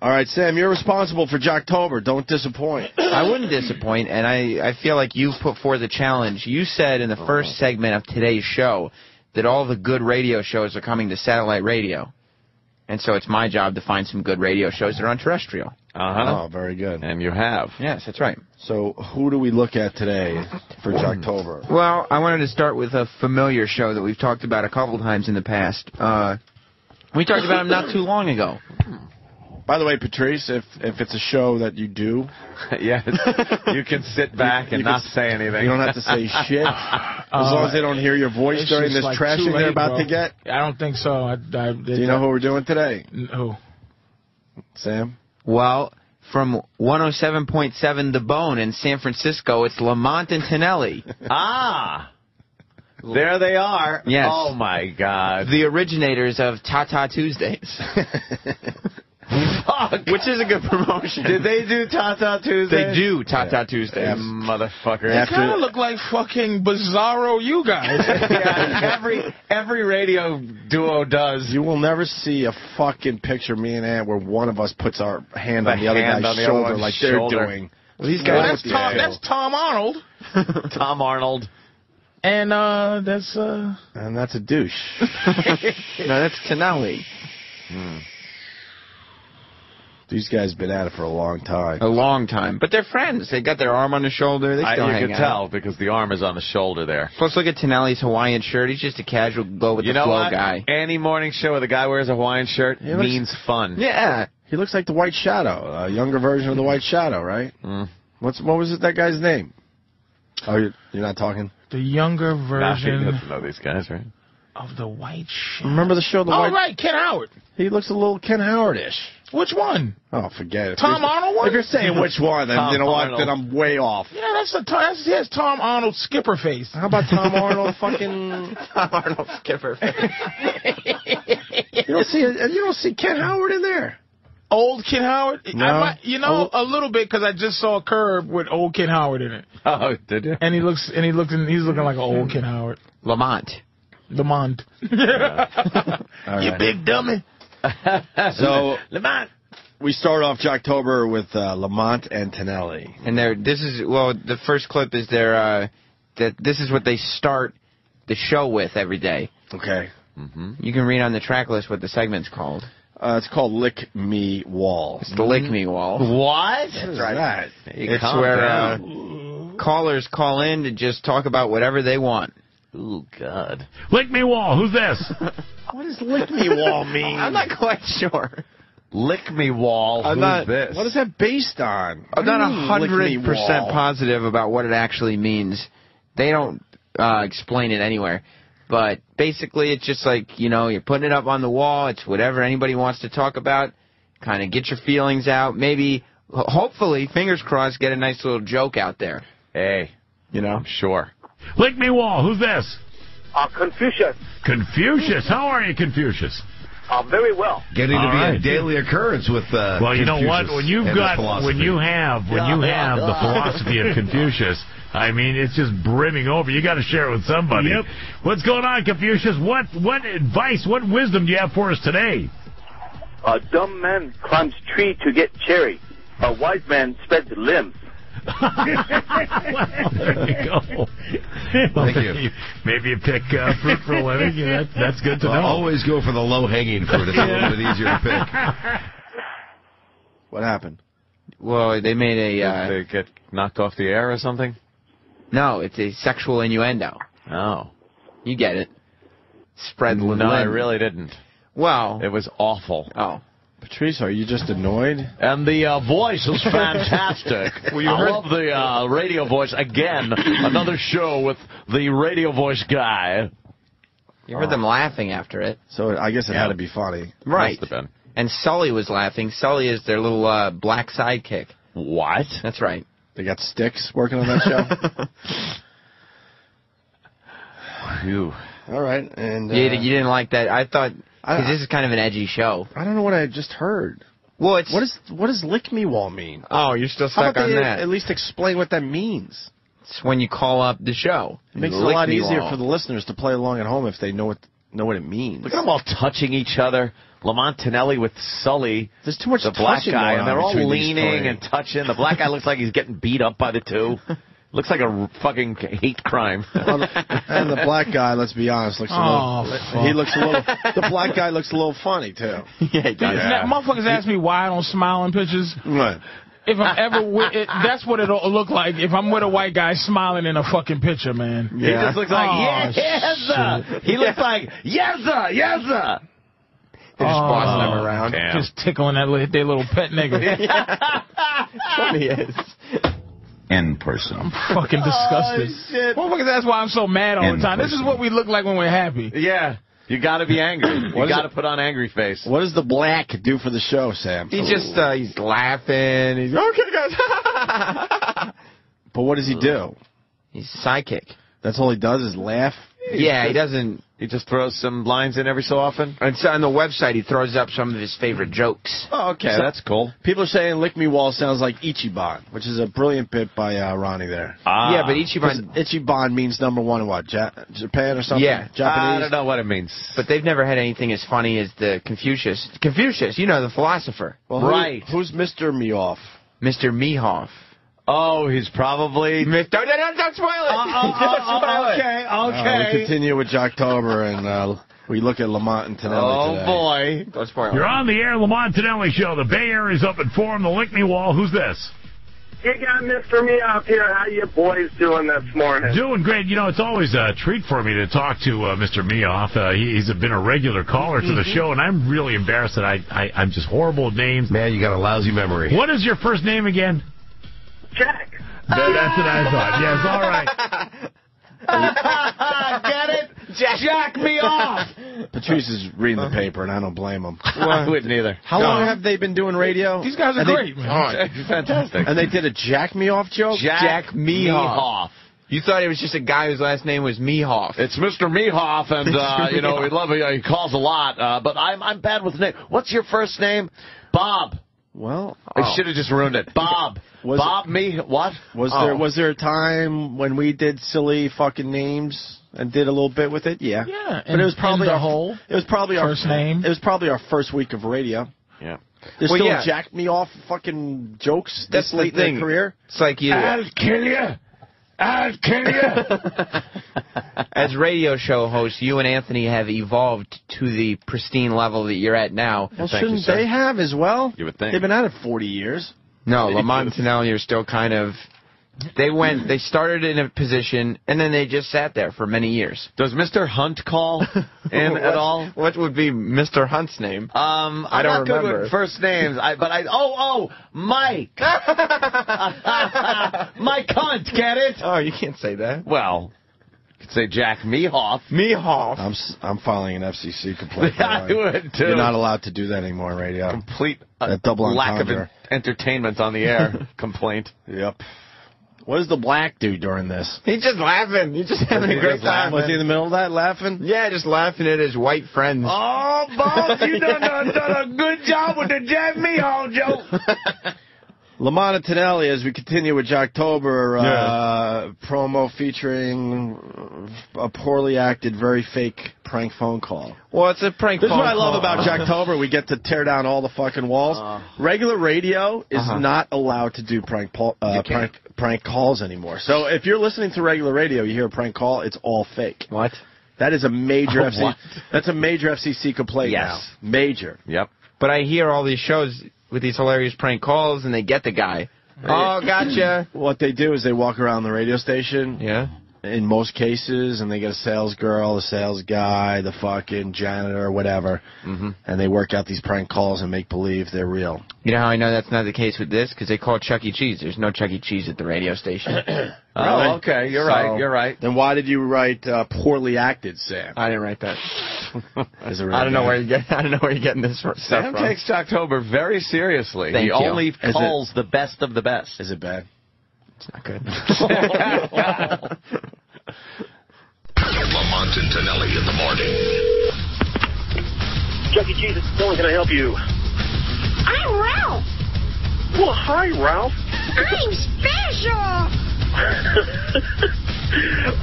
All right, Sam, you're responsible for Jocktober. Don't disappoint. I wouldn't disappoint, and I, I feel like you've put forth a challenge. You said in the first segment of today's show that all the good radio shows are coming to satellite radio. And so it's my job to find some good radio shows that are on terrestrial. Uh-huh. Oh, very good. And you have. Yes, that's right. So, who do we look at today for Jocktober? Well, I wanted to start with a familiar show that we've talked about a couple times in the past. Uh, we talked about him not too long ago. By the way, Patrice, if if it's a show that you do, yes, you can sit back and you not can- say anything. you don't have to say shit. As long as they don't hear your voice during this like trashing too they're about bro. to get. I don't think so. I, I, Do you know who we're doing today? Who? Sam? Well, from 107.7 The Bone in San Francisco, it's Lamont and Tonelli. ah, there they are. Yes. Oh my God. the originators of Tata Tuesdays. Fuck. Which is a good promotion. Did they do Tata Tuesday? They do Tata Tuesdays. Motherfucker. They Kind of look like fucking Bizarro, you guys. yeah, every every radio duo does. You will never see a fucking picture, me and Ant, where one of us puts our hand The on the other hand guy's on the other shoulder one's like they're shoulder. doing. Well, these Well, guys. that's Tom. That's Tom Arnold, Tom Arnold. and uh, that's uh, And that's a douche. no, that's Tonelli. These guys been at it for a long time. A long time, but they're friends. They got their arm on the shoulder. They I, still you hang can out. tell because the arm is on the shoulder there. Plus, look at Tonelli's Hawaiian shirt. He's just a casual go with you the know flow what? guy. Any morning show where the guy wears a Hawaiian shirt looks- means fun. Yeah. He looks like the White Shadow, a younger version of the White Shadow, right? Mm. What's what was it that guy's name? Oh, you're, you're not talking. the younger Nah, he version doesn't know these guys, right? of the White Shadow. Remember the show, the Oh White? right, Ken Howard. He looks a little Ken Howard-ish. Which one? Oh, forget it. Tom Arnold one? If you're saying which one, then Tom you know what? Arnold. Then I'm way off. Yeah, that's a that's, he has Tom Arnold skipper face. How about Tom Arnold? Fucking. Tom Arnold Skipper. face? You don't see. You don't see Ken Howard in there. Old Ken Howard. No. I might, you know, a little bit because I just saw a Curb with old Ken Howard in it, Oh, did you? and he looks and he looking he's looking like an old Ken Howard. Lamont. Lamont. All You right. big dummy. So Lamont. we start off Jocktober with uh, Lamont and Tonelli. And they're this is well the first clip is their uh that this is what they start the show with every day. Okay. mhm You can read on the track list what the segment's called. Uh, it's called Lick Me Wall. It's the Lick Me Wall. What? That's right. It's where uh, callers call in to just talk about whatever they want. Oh God. Lick me wall. Who's this? What does Lick Me Wall mean? I'm not quite sure. Lick me wall. I'm Who's not- this? What is that based on? I'm not a hundred percent positive about what it actually means. They don't uh, explain it anywhere. But basically, it's just like you know, you're putting it up on the wall. It's whatever anybody wants to talk about. Kind of get your feelings out. Maybe, hopefully, fingers crossed, get a nice little joke out there. Hey, You know. I'm sure. Lick me wall. Who's this? Uh, Confucius. Confucius. How are you, Confucius? Uh, very well. Getting to be right. a daily occurrence with uh, Well, you know what? When you've got when you have when you have the philosophy of Confucius, I mean, it's just brimming over. You got to share it with somebody. Yep. What's going on, Confucius? What what advice, what wisdom do you have for us today? A dumb man climbs tree to get cherry. A wise man spreads limbs. Well, there you go. Well, Thank you. maybe, maybe you pick uh, fruit for a living. Yeah, that, that's good to Well, know. always go for the low hanging fruit. It's a little bit easier to pick. What happened? Well, they made a Did uh, they get knocked off the air or something? no. It's a sexual innuendo. Oh. You get it. Spread No, limb. I really didn't. Well. It was awful. Oh. Patrice, are you just annoyed? And the uh, voice is fantastic. Well, you I heard- love the uh, radio voice. Again, another show with the radio voice guy. You heard them laughing after it. So I guess it Yeah. had to be funny. Right. Must have been. And Sully was laughing. Sully is their little uh, black sidekick. What? That's right. They got sticks working on that show. Phew. All right, and uh, you, you didn't like that. I thought I- because this is kind of an edgy show. I don't know what I just heard. Well, it's What is what does lick me wall mean? oh, you're still How stuck about on they that. at least explain what that means? It's when you call up the show. It makes it a Lick lot me easier wall. for the listeners to play along at home if they know what know what it means. Look at them all touching each other. Lamont Tonelli with Sully, There's too much the black touching guy, going and they're all between these leaning three. and touching. The black guy looks like he's getting beat up by the two. Looks like a fucking hate crime. Well, the- and the black guy, let's be honest, looks a Oh, little. fuck. He looks a little. The black guy looks a little funny too. yeah, he does. Now, Motherfuckers ask me why I don't smile in pictures. Right. If I'm ever with, it, that's what it'll look like if I'm with a white guy smiling in a fucking picture, man. Yeah. He just looks like Oh, yes, sir. He looks like yes, sir, yes, sir. They're just bossing Oh, him around. Just tickling that li- their little pet nigga. Funny is. In person. I'm fucking disgusted. Oh, shit. Motherfuckers, that's why I'm so mad all In the time. This is what we look like when we're happy. Yeah, you got to be angry. You got to it? put on angry face. What does the black do for the show, Sam? He just uh, he's laughing. He's okay, guys. But what does he do? he's psychic. That's all he does is laugh. Yeah, he doesn't. He just throws some lines in every so often. And so on the website, he throws up some of his favorite jokes. Oh, okay, So- that's cool. People are saying "Lick Me Wall" sounds like Ichiban, which is a brilliant bit by uh, Ronnie there. Ah. yeah, but Ichiban. Ichiban means number one in what? Ja- Japan or something? Yeah. Japanese. I don't know what it means. But they've never had anything as funny as the Confucius. Confucius, you know, the philosopher, Well, who- Right. Who's Mr. Mehoff? Mr. Mehoff. Oh, he's probably. Don't, don't, don't, don't spoil it. Don't spoil it. okay, Uh, we continue with Jocktober, and uh, we look at Lamont and Tonelli Oh today. boy. Don't spoil You're on the air, Lamont Tonelli Show. The Bay Area's up in form. The Lick Me Wall. Who's this? You got Mr. Me up here. How you boys doing this morning? Doing great. You know, it's always a treat for me to talk to uh, Mr. Mehoff. Uh, he, he's been a regular caller to the show, and I'm really embarrassed that I, I, I'm just horrible at names. Man, you got a lousy memory. What is your first name again? Jack. That- that's what I thought. Yes, all right. Get it? Jack, me off. Patrice is reading the paper, and I don't blame him. Well, I wouldn't either. How long have they been doing radio? These guys are And they- great, man. Fantastic. And they did a Jack Me Off joke? Jack Mehoff. Mehoff. You thought it was just a guy whose last name was Mehoff. It's Mr. Mehoff, and uh, you know we love it. He calls a lot, uh, but I'm I'm bad with name. What's your first name? Bob. Well, I should have just ruined it. Bob. Was Bob me what? was Oh. there was there a time when we did silly fucking names and did a little bit with it? Yeah. Yeah, But it was probably in the our whole It was probably first our name. It was probably our first week of radio. Yeah. There's Well, still yeah. jack me off fucking jokes That's this the late in their career. It's like you, I'll kill you. I'll kill you. as radio show hosts, you and Anthony have evolved to the pristine level that you're at now. Well, Thank shouldn't sir. they have as well? You would think. They've been at it 40 years. No, Lamont and Tonelli are still kind of. They went. They started in a position, and then they just sat there for many years. Does Mr. Hunt call in at all? What would be Mr. Hunt's name? Um, I'm I don't not good with first names, I, but I. Oh, oh, Mike. Mike Hunt, get it? Oh, you can't say that. Well, could say Jack Mehoff. Mehoff. I'm s- I'm filing an FCC complaint. I by the way. would too. You're not allowed to do that anymore, on radio. complete uh, That double lack of en- entertainment on the air complaint. Yep. What does the black do during this? He's just laughing. He's just having a great time. Was he in the middle of that laughing? Yeah, just laughing at his white friends. Oh, Bob, you done, done, done a good job with the Jack Mehoff joke. Lamont Tonelli, as we continue with Jocktober, uh, promo featuring a poorly acted, very fake prank phone call. Well, it's a prank. This is phone what I love call. about Jocktober. We get to tear down all the fucking walls. Regular radio is Uh-huh. not allowed to do prank, uh, prank prank calls anymore. So if you're listening to regular radio, you hear a prank call, it's all fake. What? That is a major Oh, FC. That's a major FCC complaint Yes. now. Major. Yep. But I hear all these shows with these hilarious prank calls, and they get the guy. Oh, gotcha. What they do is they walk around the radio station Yeah. In most cases, and they get a sales girl, a sales guy, the fucking janitor, whatever, Mm-hmm. and they work out these prank calls and make believe they're real. You know how I know that's not the case with this? Because they call Chuck E. Cheese. There's no Chuck E. Cheese at the radio station. Oh, okay. You're So- right. You're right. Then why did you write uh, poorly acted, Sam? I didn't write that. As a I don't know radio where you get. I don't know where you're getting this from. stuff Sam from. takes October very seriously. Thank he you. only Is it- calls the best of the best. Is it bad? It's not good. Lamont and Tonelli in the morning. Chuck E. Cheese, it's Dylan. Can I help you? I'm Ralph. Well, hi, Ralph. I'm special.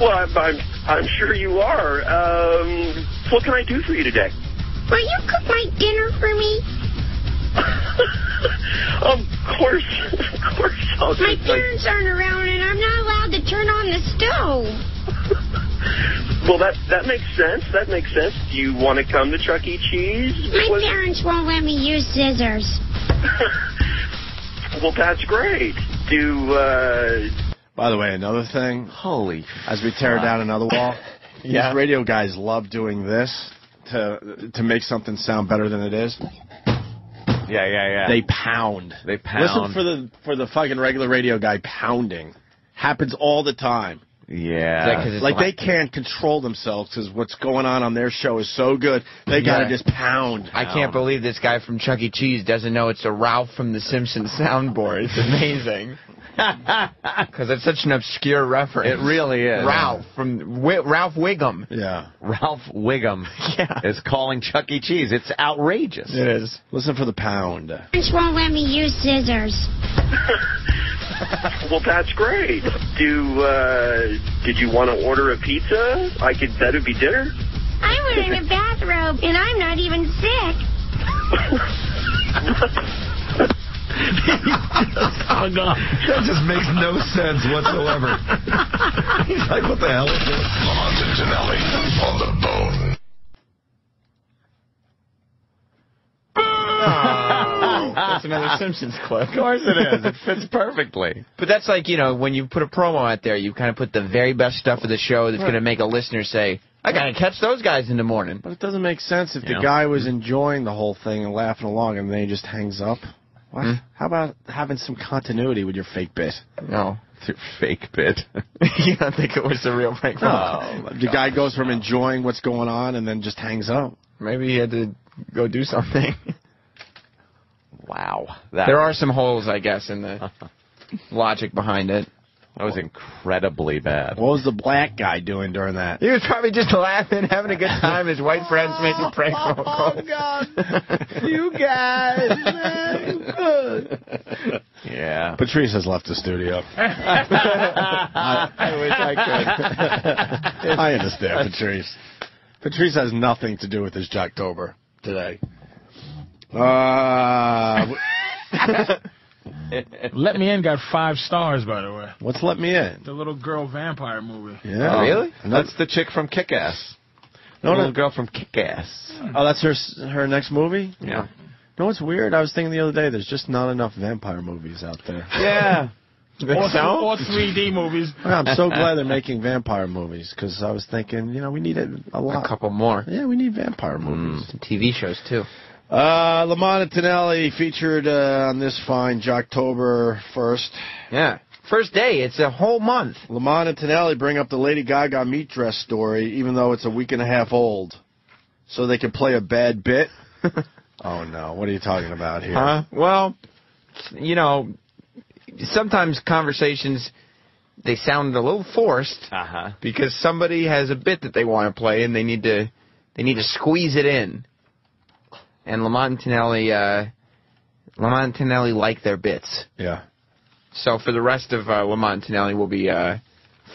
well, I'm, I'm, I'm sure you are. Um, What can I do for you today? Will you cook my dinner for me? of course, of course. I'll My cook my- parents aren't around and I'm not allowed to turn on the stove. Well, that that makes sense. That makes sense. Do you want to come to Chuck E. Cheese? My Was- parents won't let me use scissors. well, that's great. Do uh, By the way, another thing, Holy. as we tear down another wall, Yeah. these radio guys love doing this to to make something sound better than it is. Yeah, yeah, yeah. They pound. They pound. Listen for the for the fucking regular radio guy pounding. Happens all the time. yeah. Is that 'cause it's Like they can't control themselves because what's going on on their show is so good. They got to Yeah. just pound. I can't believe this guy from Chuck E. Cheese doesn't know it's a Ralph from The Simpsons soundboard. It's amazing. Because it's such an obscure reference. It really is. Ralph from Wi- Ralph Wiggum. Yeah. Ralph Wiggum Yeah. is calling Chuck E. Cheese. It's outrageous. It is. Listen for the pound. Parents won't let me use scissors. well, that's great. Do uh, did you want to order a pizza? I could. That would be dinner. I'm wearing a bathrobe and I'm not even sick. Oh, Hung up. That just makes no sense whatsoever. He's like, what the hell is this? Lamont and Tonelli on the bone. That's another Simpsons clip. Of course it is. It fits perfectly. But that's like, you know, when you put a promo out there, you kind of put the very best stuff of the show that's going to make a listener say, I got to catch those guys in the morning. But it doesn't make sense if Yeah. the guy was enjoying the whole thing and laughing along and then he just hangs up. What? Hmm? How about having some continuity with your fake bit? No. Your fake bit. you don't think it was the real prank phone call? the guy goes from enjoying what's going on and then just hangs up. Maybe he had to go do something. wow. That, there are some holes, I guess, in the logic behind it. That was incredibly bad. What was the black guy doing during that? He was probably just laughing, having a good time. His white friends making prank phone calls. Oh, God, you guys, Yeah. Patrice has left the studio. I wish I could. I understand, Patrice. Patrice has nothing to do with this Jocktober today. Uh, Let Me In got five stars, by the way. what's let me in? The little girl vampire movie. Yeah, oh, really? That's That's the chick from Kick-Ass. no, little no. girl from Kick-Ass. Oh, that's her her next movie. Yeah. No, it's weird. I was thinking the other day. There's just not enough vampire movies out there. Yeah. Or, or 3D movies. Yeah, I'm so glad they're making vampire movies because I was thinking, you know, we need it a A lot. couple more. Yeah, we need vampire movies. Mm. Some TV shows, too. Uh, Lamont and Tonelli featured uh, on this fine Jocktober 1st. Yeah. First day. It's a whole month. Lamont and Tonelli bring up the Lady Gaga meat dress story, even though it's a week and a half old, so they can play a bad bit. oh no, what are you talking about here? Huh? Well, you know, sometimes conversations they sound a little forced Uh-huh. because somebody has a bit that they want to play and they need to they need to squeeze it in. And Lamont and Tonelli, uh, Lamont and Tonelli like their bits. Yeah. So for the rest of uh, Lamont and Tonelli, we'll be uh,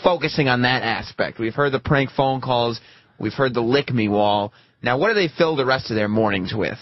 focusing on that aspect. We've heard the prank phone calls. We've heard the lick me wall. Now, what do they fill the rest of their mornings with?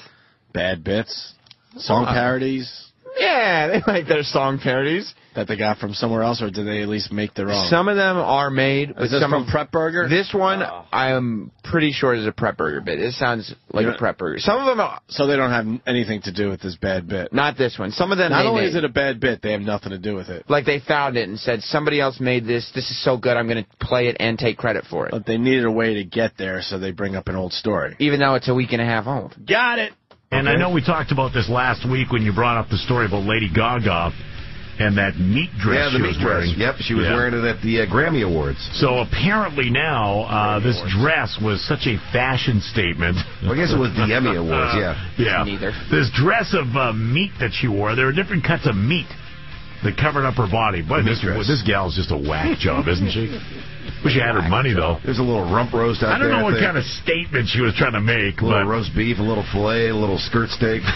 Bad bits, song parodies Yeah, they like their song parodies. That they got from somewhere else, or did they at least make their own? Some of them are made, but Is this some from of, Prep Burger? This one, ah. I am pretty sure is a prep burger bit. It sounds like You a know- prep burger. Some of them are so they don't have anything to do with this bad bit. not this one. Some of them Not they only made. is it a bad bit, they have nothing to do with it. like they found it and said somebody else made this. This is so good. I'm going to play it and take credit for it, But they needed a way to get there, so they bring up an old story. even though it's a week and a half old. Got it. And I know we talked about this last week when you brought up the story about Lady Gaga and that meat dress Yeah, the she meat was dress. wearing. Yep, she was Yeah. wearing it at the uh, Grammy Awards. So apparently now uh, this dress was such a fashion statement. Well, I guess it was the Emmy Awards, yeah. Yeah. Neither. This dress of uh, meat that she wore, there were different cuts of meat that covered up her body. But The this, meat dress. this gal's just a whack job, isn't she? Wish she had her money though. There's a little rump roast out I don't there. know what kind of statement she was trying to make, A little but roast beef, a little filet, a little skirt steak.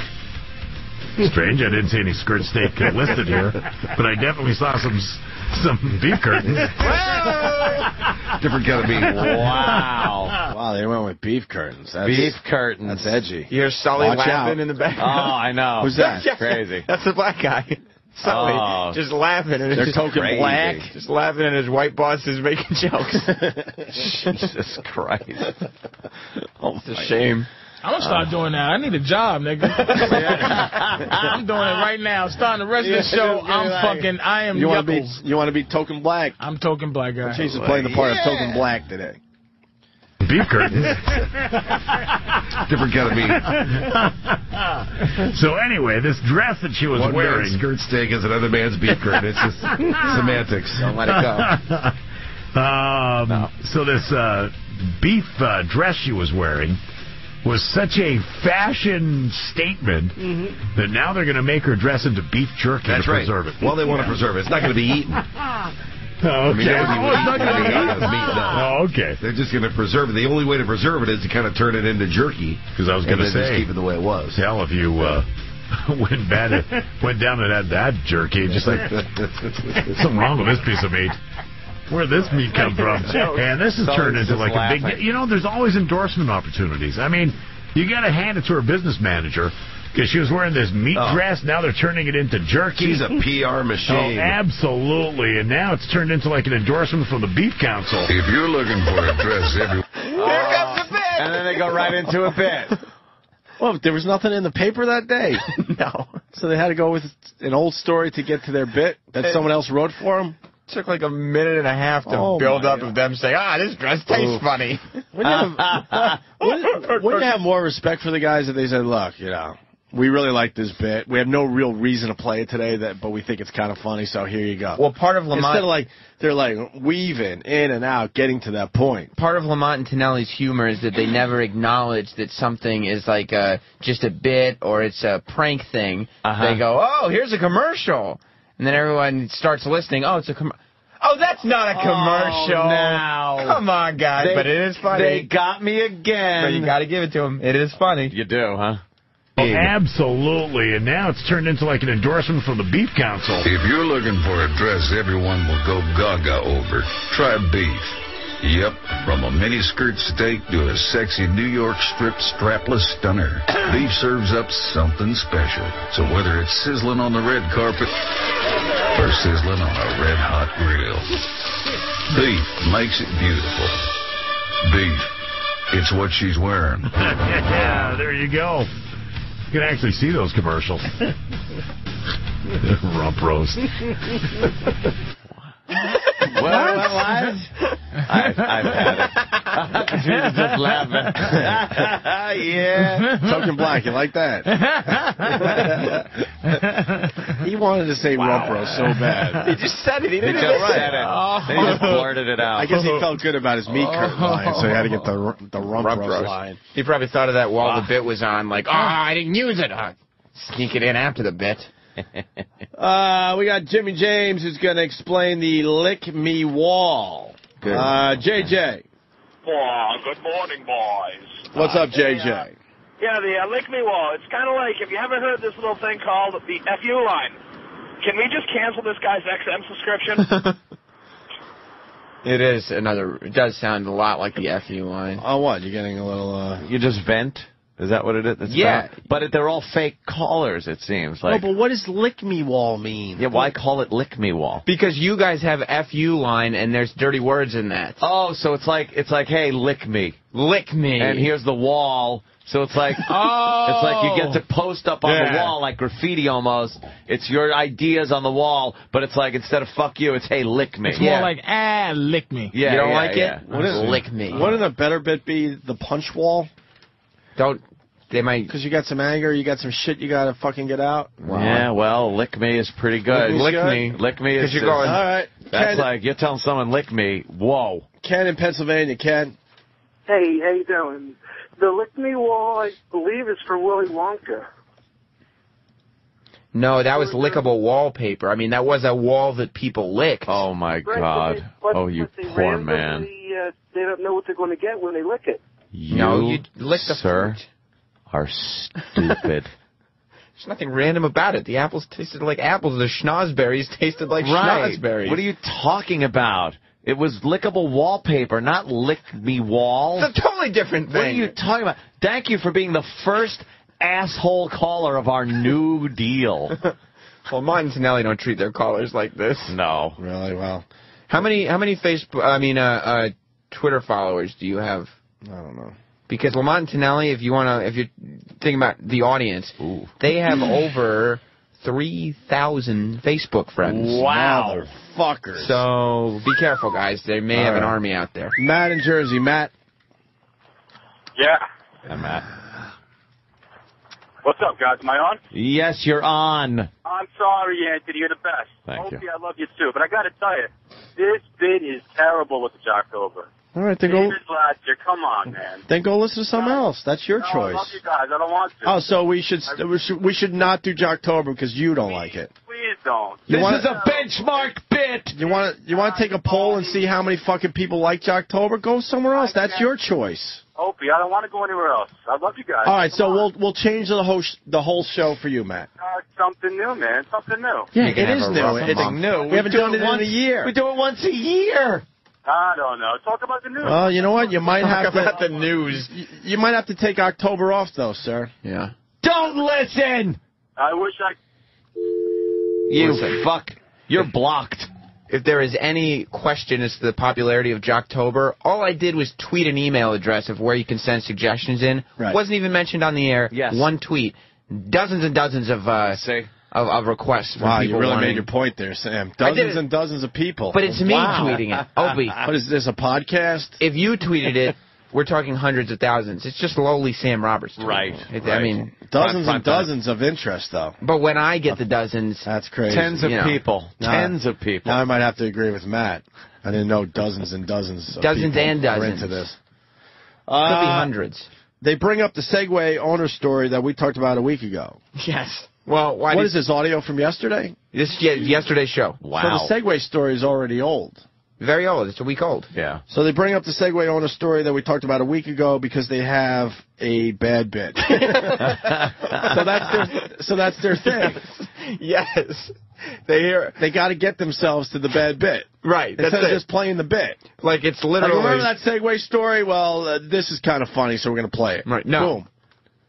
Strange, I didn't see any skirt steak listed here, but I definitely saw some some beef curtains. Different kind of beef. Wow. Wow, they went with beef curtains. That's, Beef curtains. That's edgy. You hear Sully Watch laughing out. in the back. Oh, I know. Who's that? Yeah. Crazy. That's the black guy. Sully, Oh. just laughing. And They're just token crazy. black. Just laughing, and his white boss is making jokes. Jesus Christ. Oh, it's a oh shame. I'm gonna start doing that. I need a job, nigga. I'm doing it right now. Starting the rest of the show, I'm fucking. I am You want to be you want to be token black? I'm token black guy. Chase is playing the part of token black today. Beef curtain. Different kind of beef. so anyway, this dress that she was One wearing. man's skirt steak is another man's beef curtain. It's just semantics. Don't let it go. um, So this uh, beef uh, dress she was wearing was such a fashion statement that now they're going to make her dress into beef jerky That's to right. preserve it. Well, they want to preserve it. It's not going to be eaten. Oh, I mean, okay. Oh, it's not gonna be eaten. meat, no. Oh, okay. They're just going to preserve it. The only way to preserve it is to kind of turn it into jerky. Because I was going to say, keep it the way it was. hell, if you uh, went bad, went down and had that jerky, just like something wrong with this piece of meat. Where'd this meat come from? And this has Sully's turned into just like a big. You know, there's always endorsement opportunities. I mean, you got to hand it to her business manager because she was wearing this meat Oh. dress. Now they're turning it into jerky. She's a PR Oh, machine. absolutely. And now it's turned into like an endorsement from the Beef Council. If you're looking for a dress every Here comes the bit. And then they go right into a bit. Well, there was nothing in the paper that day, no. so they had to go with an old story to get to their bit that someone else wrote for them. Took like a minute and a half to Oh, build up God. of them saying, "Ah, this dress tastes funny." Wouldn't you, have, wouldn't, wouldn't you have more respect for the guys if they said, "Look, you know, we really like this bit. We have no real reason to play it today, that but we think it's kind of funny, so here you go." Well, part of Lamont, Instead of like they're like weaving in and out, getting to that point. part of Lamont and Tonelli's humor is that they never acknowledge that something is like a just a bit or it's a prank thing. Uh-huh. They go, "Oh, here's a commercial," and then everyone starts listening. Oh, it's a commercial. Oh, that's not a oh, commercial. Oh, now. Come on, guys, They- but it is funny. They got me again. but you got to give it to them. It is funny. You do, huh? Oh, absolutely. And now it's turned into like an endorsement from the Beef Council. If you're looking for a dress everyone will go gaga over, try beef. Yep, from a mini skirt steak to a sexy New York strip strapless stunner, beef serves up something special. So whether it's sizzling on the red carpet or sizzling on a red hot grill, beef makes it beautiful. Beef, it's what she's wearing. yeah, there you go. You can actually see those commercials. Rump roast. What? What? what? I've, I've had it. She was just laughing. yeah. Token black, you like that? he wanted to say rump roast so bad. He just said it. He He didn't just even say said it. They just blurted it out. I guess he felt good about his meat curtain line, so he had to get the the rump, Rump roast, roast. line. He probably thought of that while the bit was on, like, oh, I didn't use it. Uh, sneak it in after the bit. Uh, we got Jimmy James who's going to explain the lick me wall. Good. Uh, JJ, Oh, good morning, boys. what's up, Uh, the, uh, JJ? Yeah, the uh, lick me wall. It's kind of like, have you have ever heard this little thing called the FU line? Can we just cancel this guy's XM subscription? It is another. It does sound a lot like the FU line. Oh, what? You're getting a little. uh You just vent? Is that what it is? It's Yeah. about- But it, they're all fake callers, it seems. Like, No, but what does lick me wall mean? yeah, why call it lick me wall? Because you guys have FU line and there's dirty words in that. Oh, so it's like it's like, hey, lick me, Lick me. and here's the wall. So it's like Oh. it's like you get to post up on the wall like graffiti almost. It's your ideas on the wall, but it's like instead of fuck you, it's hey, lick me. It's more Yeah. like, ah, lick me. yeah, you don't yeah, like yeah. it? What is? Lick me. Wouldn't a better bit be the punch wall? Don't. They might. Because you got some anger, you got some shit you got to fucking get out. Yeah, well, lick me is pretty good. Lick Lick good? me, lick me is. 'Cause you're going- All right. That's Ken, like you're telling someone lick me. Whoa. Ken in Pennsylvania. Ken. Hey, how you doing? The Lick Me Wall, I believe, is for Willy Wonka. No, that was lickable wallpaper. I mean, that was a wall that people licked. Oh my Right, God. they- but- oh, you poor man. randomly, Uh, they don't know what they're going to get when they lick it. You, no, you lick the sir, fruit. are stupid. There's nothing random about it. The apples tasted like apples. The snozzberries tasted like Right. snozzberries. What are you talking about? It was lickable wallpaper, not lick me wall. It's a totally different thing. What are you talking about? Thank you for being the first asshole caller of our new deal. well, Martin and Tonelli don't treat their callers like this. No. Really? Well, How many how many Facebook I mean uh, uh Twitter followers do you have? I don't know. Because Lamont and Tonelli, if you want to, if you're thinking about the audience, they have over three thousand Facebook friends. Wow. Motherfuckers. So be careful, guys. They may have an All right. army out there. Matt in Jersey. Matt. Yeah. Hey, Matt. What's up, guys? Am I on? Yes, you're on. I'm sorry, Anthony. You're the best. Thank you. I love you too. But I got to tell you, this bit is terrible with the Jocktober. All right, then go. David Latcher, come on, man. Then go listen to something else. That's your No, I choice. love you guys. I don't want to. Oh, so we should we should, we should not do Jocktober because you don't like it. Please don't. You this wanna- is a benchmark bit. You want to you want to take a poll and see how many fucking people like Jocktober? Go somewhere else. That's your choice. Opie, I don't want to go anywhere else. I love you guys. All right, so on. we'll we'll change the whole sh- the whole show for you, Matt. Uh, something new, man. Something new. Yeah, You can it have is a new. It's new. We haven't do done it once, in a year. We do it once a year. I don't know. Talk about the news. Well, you know what? You might have about to. the news. You, you might have to take October off, though, sir. Yeah. Don't listen. I wish I. You Listen. fuck. You're blocked. If there is any question as to the popularity of Jocktober, all I did was tweet an email address of where you can send suggestions in. Right. Wasn't even mentioned on the air. Yes. One tweet. Dozens and dozens of uh, See? Of, of requests. from Wow, you really wanting- made your point there, Sam. Dozens and dozens of people. But it's me Wow. tweeting it. Opie, What is this? A podcast? if you tweeted it, we're talking hundreds of thousands. It's just lowly Sam Roberts. Right, it. I mean, Dozens and dozens of interest, though. but when I get the dozens, That's crazy. Tens of You know. people. Nah. Tens of people. Now I might have to agree with Matt. I didn't know dozens and dozens. Of Dozens people and were dozens. into this. could be Uh, hundreds. They bring up the Segway owner story that we talked about a week ago. Yes. Well, why What did is this audio from yesterday? this? Yeah, yesterday's show. Wow. So the Segway story is already old. Very old. It's a week old. yeah. So they bring up the Segway owner story that we talked about a week ago because they have a bad bit. so that's their so that's their thing. yes. They hear They got to get themselves to the bad bit right. That's instead of it. just playing the bit. like it's Like, literally. remember that Segway story? Well, uh, this is kind of funny, so we're going to play it. Right, no. Boom.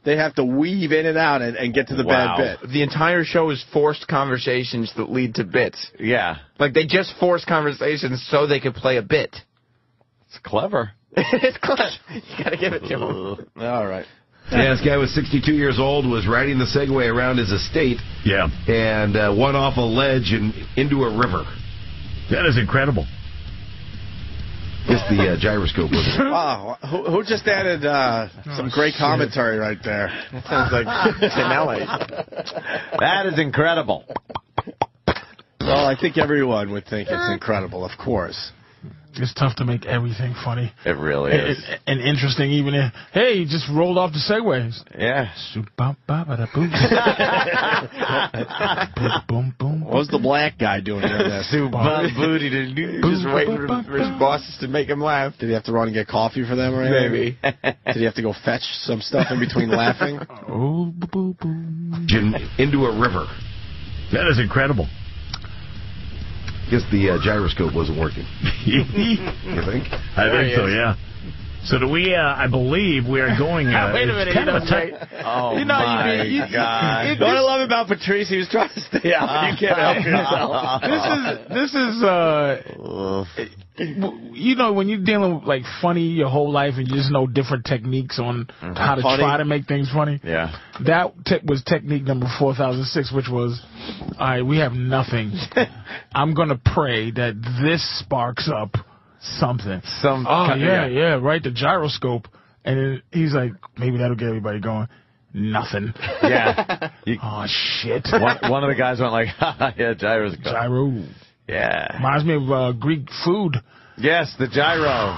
They have to weave in and out and, and get to the Wow. bad bit. the entire show is forced conversations that lead to bits. Yeah. Like they just force conversations so they could play a bit. It's clever. it's clever. You gotta give it to them. All right. Yeah, this guy was 62 years old, was riding the Segway around his estate, Yeah. and uh, went off a ledge and into a river. That is incredible. Guess the uh, gyroscope was. Wow. Who, who just added uh, some great commentary right there? That sounds like Tonelli. That is incredible. Well, I think everyone would think it's incredible, of course. It's tough to make everything funny It really and, is. and interesting. Even if hey, he just rolled off the segways. Yeah. Boom, boom, boom. What was the black guy doing there? this? booty to just waiting for, for his bosses to make him laugh. Did he have to run and get coffee for them or anything? Maybe. Did he have to go fetch some stuff in between laughing? Oh, boo, boo, boo. into a river. That is incredible. Guess the uh, gyroscope wasn't working. You think? I There think so, is. yeah. So do we? Uh, I believe we are going. Uh, Wait a minute, kind you of a know, tight. Oh You know, my you- you- God. it- What I love about Patrice, he was trying to stay out. You can't help yourself. this is this is uh you know when you're dealing with like funny your whole life and you just know different techniques on how to Funny. try to make things funny. Yeah. That te- was technique number 4006 which was all right, we have nothing. I'm going to pray that this sparks up something. Some Oh kind- yeah, yeah, right, the gyroscope. And then he's like maybe that'll get everybody going. Nothing. Yeah. You- Oh shit. one, one of the guys went like, yeah, gyroscope. Gyro. Yeah. Reminds me of uh, Greek food. Yes, the gyro.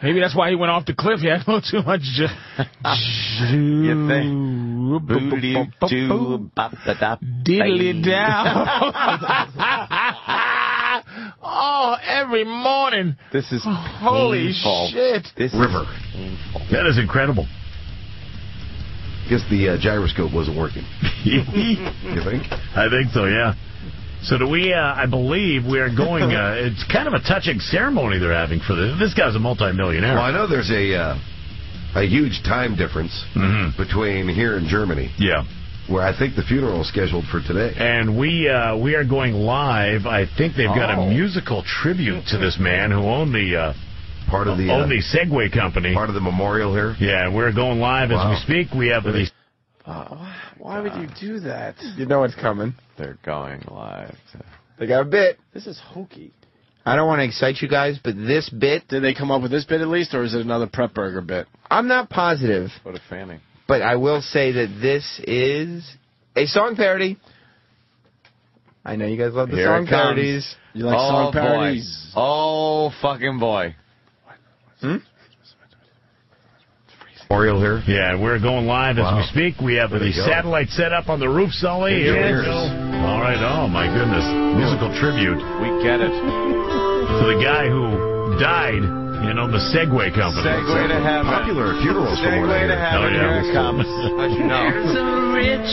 Maybe that's why he went off the cliff. He had a little too much. Ju- You think? Boo-doo-doo, bop-da-da, Diddly bang. down. Oh, every morning. This is Holy painful. shit. This River. is. That is incredible. I Guess the uh, gyroscope wasn't working. You think? I think so, yeah. So do we, uh, I believe we are going, uh, it's kind of a touching ceremony they're having for this. This guy's a multimillionaire. Well, I know there's a uh, a huge time difference between here and Germany. Yeah. Where I think the funeral is scheduled for today. And we uh, we are going live. I think they've got Oh. a musical tribute to this man who owned the uh, part of the uh, owned the Segway company. part of the memorial here. Yeah, we're going live Wow. as we speak. We have the Why would you do that? You know what's coming. They're going live. They got a bit. This is hokey. I don't want to excite you guys, but this bit, Did they come up with this bit at least, or is it another prep burger bit? I'm not positive, What a fanning. But I will say that this is a song parody. I know you guys love the Here song parodies. You like oh, song boy. parodies? Oh, fucking boy. Hmm? Memorial here. yeah, we're going live as Wow. we speak. We have There the satellite set up on the roof, Sully. Here we Cheers. go. All right. Oh my goodness, musical tribute We get it. to the guy who died. You know, the Segway company. Segway to heaven. Popular at funerals from what I Segway to hear. heaven. Oh, yeah. Here it comes. How'd you know? There's a rich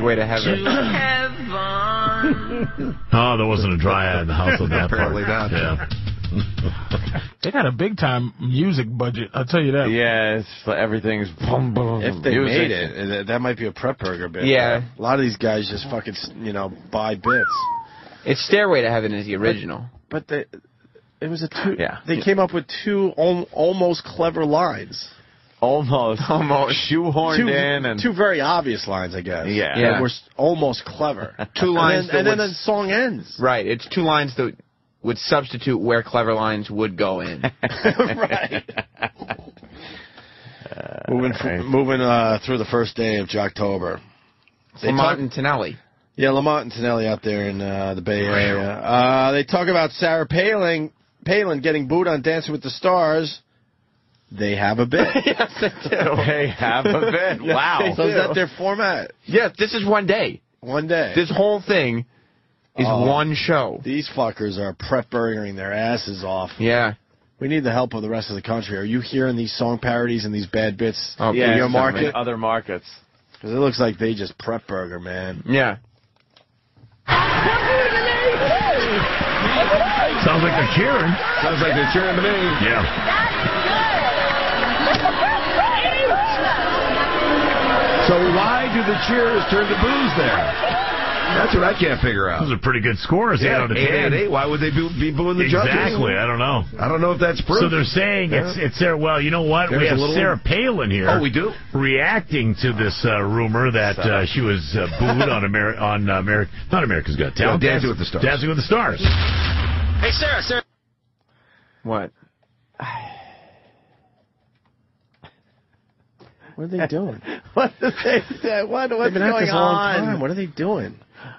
Segue to to heaven. heaven. Oh, there wasn't a dry eye in the house on that Apparently part. not. Yeah. They got a big time music budget. I'll tell you that. Yeah, it's, everything's boom, boom. If they music. made it, that- that might be a prep burger bit. Yeah. A lot of these guys just fucking, you know, buy bits. It's Stairway to Heaven is the original. But they, it was a two. Yeah. They came up with two al- almost clever lines. Almost. Almost. Shoehorned Two, in and. two very obvious lines, I guess. Yeah. Yeah. Were almost clever. Two lines And then, and then the song ends. Right. It's two lines that would substitute where clever lines would go in. right. moving f- moving uh, through the first day of October. They Lamont and Tonelli. Yeah, Lamont and Tonelli out there in uh, the Bay Area. Uh, they talk about Sarah Palin, Palin getting booed on Dancing with the Stars. They have a bit. yes, they do. They have a bit. Wow. so is that their format? Yes, this is one day. One day. This whole thing is Oh. one show. These fuckers are prep burgering their asses off. Yeah. We need the help of the rest of the country. Are you hearing these song parodies and these bad bits Oh, in yeah, your some market? Other markets. Because it looks like they just prep burger, man. Yeah. Sounds like they're cheering. Sounds like they're cheering to me. Yeah. So why do the cheers turn to booze there? That's what I can't figure out. Those are pretty good scores. eight Yeah, out of eight ten. out of eight. Why would they be, be booing the judges? Exactly. I don't know. I don't know if that's proof. So they're saying it's it's Sarah. Well, you know what? we There's a have little- Sarah Palin here. Oh, we do? reacting to this uh, rumor that uh, she was uh, booed on Ameri- on America, not America's Got Talent, Yeah, Dancing with the Stars. Dancing with the Stars. Hey, Sarah, Sarah. What? What are they doing? What did they say? What, They've what's been at this a long on? time. What are they doing?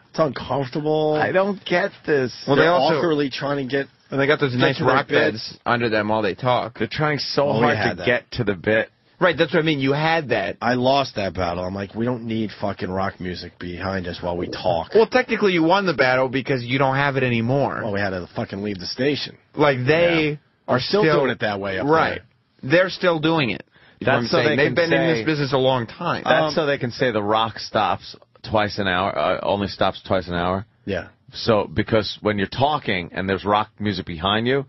It's uncomfortable. I don't get this. Well, They're they also awkwardly trying to get. and they got those nice to their rock bits. beds under them while they talk. They're trying so Oh, we hard had to that. get to the bit. Right, that's what I mean. You had that. I lost that battle. I'm like, we don't need fucking rock music behind us while we talk. Well, technically, you won the battle because you don't have it anymore. Well, we had to fucking leave the station. Like they Are are still, doing it that way up right. They're still doing it. You know That's what I'm so saying? they They've can been in this business a long time. That's Um, so they can say the rock stops twice an hour, uh, only stops twice an hour. Yeah. So because when you're talking and there's rock music behind you,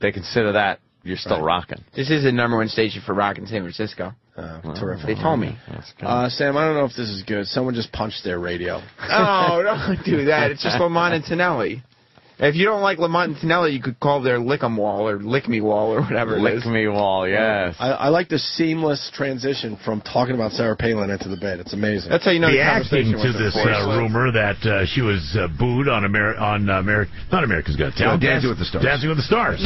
they consider that you're still Right. rocking. this is the number one station for rock in San Francisco. Uh, terrific. They told me. Uh, Sam, I don't know if this is good. Someone just punched their radio. oh, don't do that. It's just Lamont and Tonelli. If you don't like Lamont and Tonelli, you could call their Lick 'em Wall or Lick Me Wall or whatever it Lick me wall, yes. I, I like the seamless transition from talking about Sarah Palin into the bit. It's amazing. That's how you know the the acting conversation to was this uh, rumor that uh, she was uh, booed on Ameri- on Ameri- not America's Got Talent, No, Dancing with the Stars. Dancing with the Stars.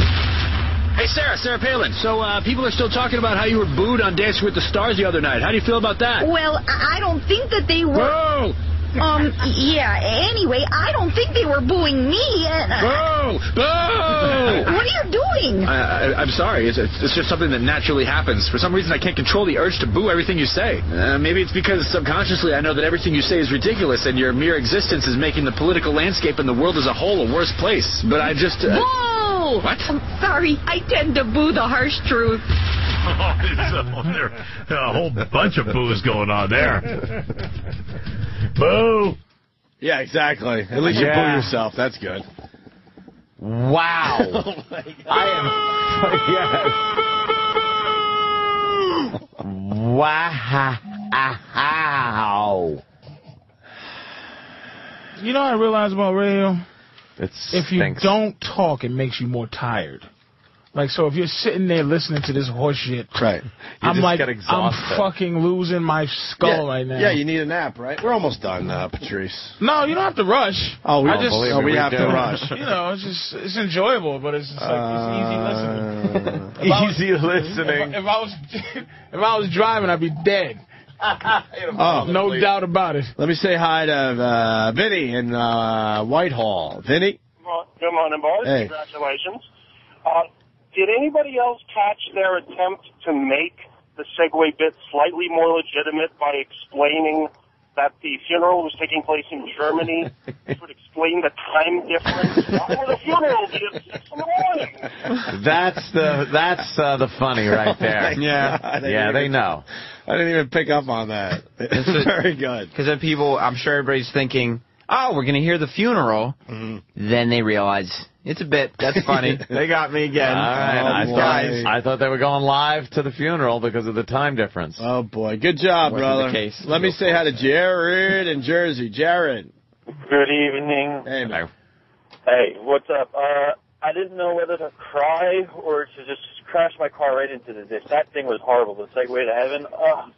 Hey, Sarah, Sarah Palin. So, uh, people are still talking about how you were booed on Dancing with the Stars the other night. How do you feel about that? Well, I I don't think that they were. Whoa! Um, yeah, anyway, I don't think they were booing me. Boo! Boo! what are you doing? I, I, I'm sorry. It's, it's just something that naturally happens. For some reason, I can't control the urge to boo everything you say. Uh, maybe it's because subconsciously I know that everything you say is ridiculous, and your mere existence is making the political landscape and the world as a whole a worse place. But I just. Uh, Whoa! What? I'm sorry. I tend to boo the harsh truth. Oh, a, there, a whole bunch of boos going on there. Boo! Yeah, exactly. At least you boo yourself. That's good. Wow. oh I am. Wow. You know what I realize about radio? It's If you don't talk, it makes you more tired. Like, so if you're sitting there listening to this horse shit, Right. I'm just like, get I'm fucking losing my skull yeah, right now. Yeah, you need a nap, right? We're almost done, uh, Patrice. No, you don't have to rush. Oh, we, I just, believe me, we, have to rush. you know, it's just, it's enjoyable, but it's just like, Uh, it's easy listening. If I was- Easy listening. If, if I was, if I was driving, I'd be dead. Oh. no doubt about it. Let me say hi to uh, Vinny in uh, Whitehall. Vinny? Good morning, boys. Hey. Congratulations. Uh, did anybody else catch their attempt to make the segue bit slightly more legitimate by explaining that the funeral was taking place in Germany, which would explain the time difference? Why would the funeral be at six in the morning? That's the that's uh, the funny right there. Yeah. yeah, they know. I didn't even pick up on that. It's very good. Because then people, I'm sure everybody's thinking, oh, we're going to hear the funeral. Mm-hmm. Then they realize it's a bit. That's funny. they got me again. All right, I boy. thought I thought they were going live to the funeral because of the time difference. Oh, boy. Good job, Wasn't brother. the case. Let me say hi to Jared in Jersey. Jared. Good evening. Hey, man. Hey, what's up? Uh, I didn't know whether to cry or to just crash my car right into the ditch. That thing was horrible. The segue to heaven. Ugh.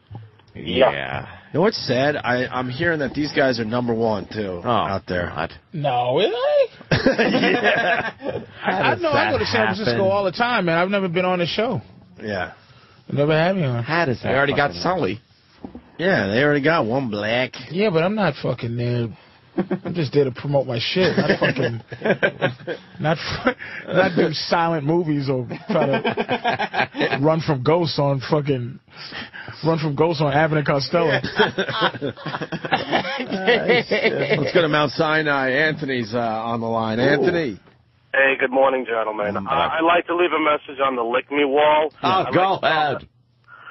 Yeah. You know what's sad? I, I'm hearing that these guys are number one, too, Oh, out there. God. No, really? yeah. I, I does know. I go to San Francisco happen? all the time, man. I've never been on a show. Yeah. Never had me on. How does They that already got Sully. Yeah, they already got one black. Yeah, but I'm not fucking there. I'm just there to promote my shit, not fucking, not not do silent movies or try to run from ghosts on fucking, run from ghosts on Abbott and Costello. Let's go to Mount Sinai. Anthony's uh, on the line. Anthony. Hey, good morning, gentlemen. Uh, I'd like to leave a message on the lick me wall. Oh, I'd go like to ahead.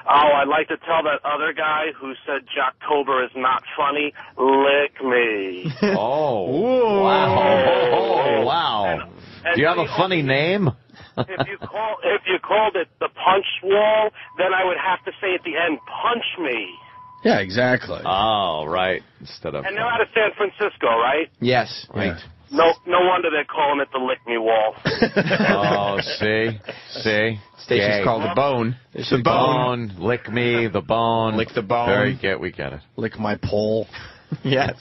That- Oh, I'd like to tell that other guy who said Jocktober is not funny, lick me. Oh. Wow. Oh, wow. And Do you have a please- funny name? if you call if you called it the punch wall, then I would have to say at the end, punch me. Yeah, exactly. Oh, right. Instead of. And they're out of San Francisco, right? Yes. Right. No, no wonder they're calling it the lick me wall. Oh, see, see. Station's Yay. called the Bone. It's The bone. Lick me, the bone. Lick the bone. Very get, we get it. Lick my pole. Yes.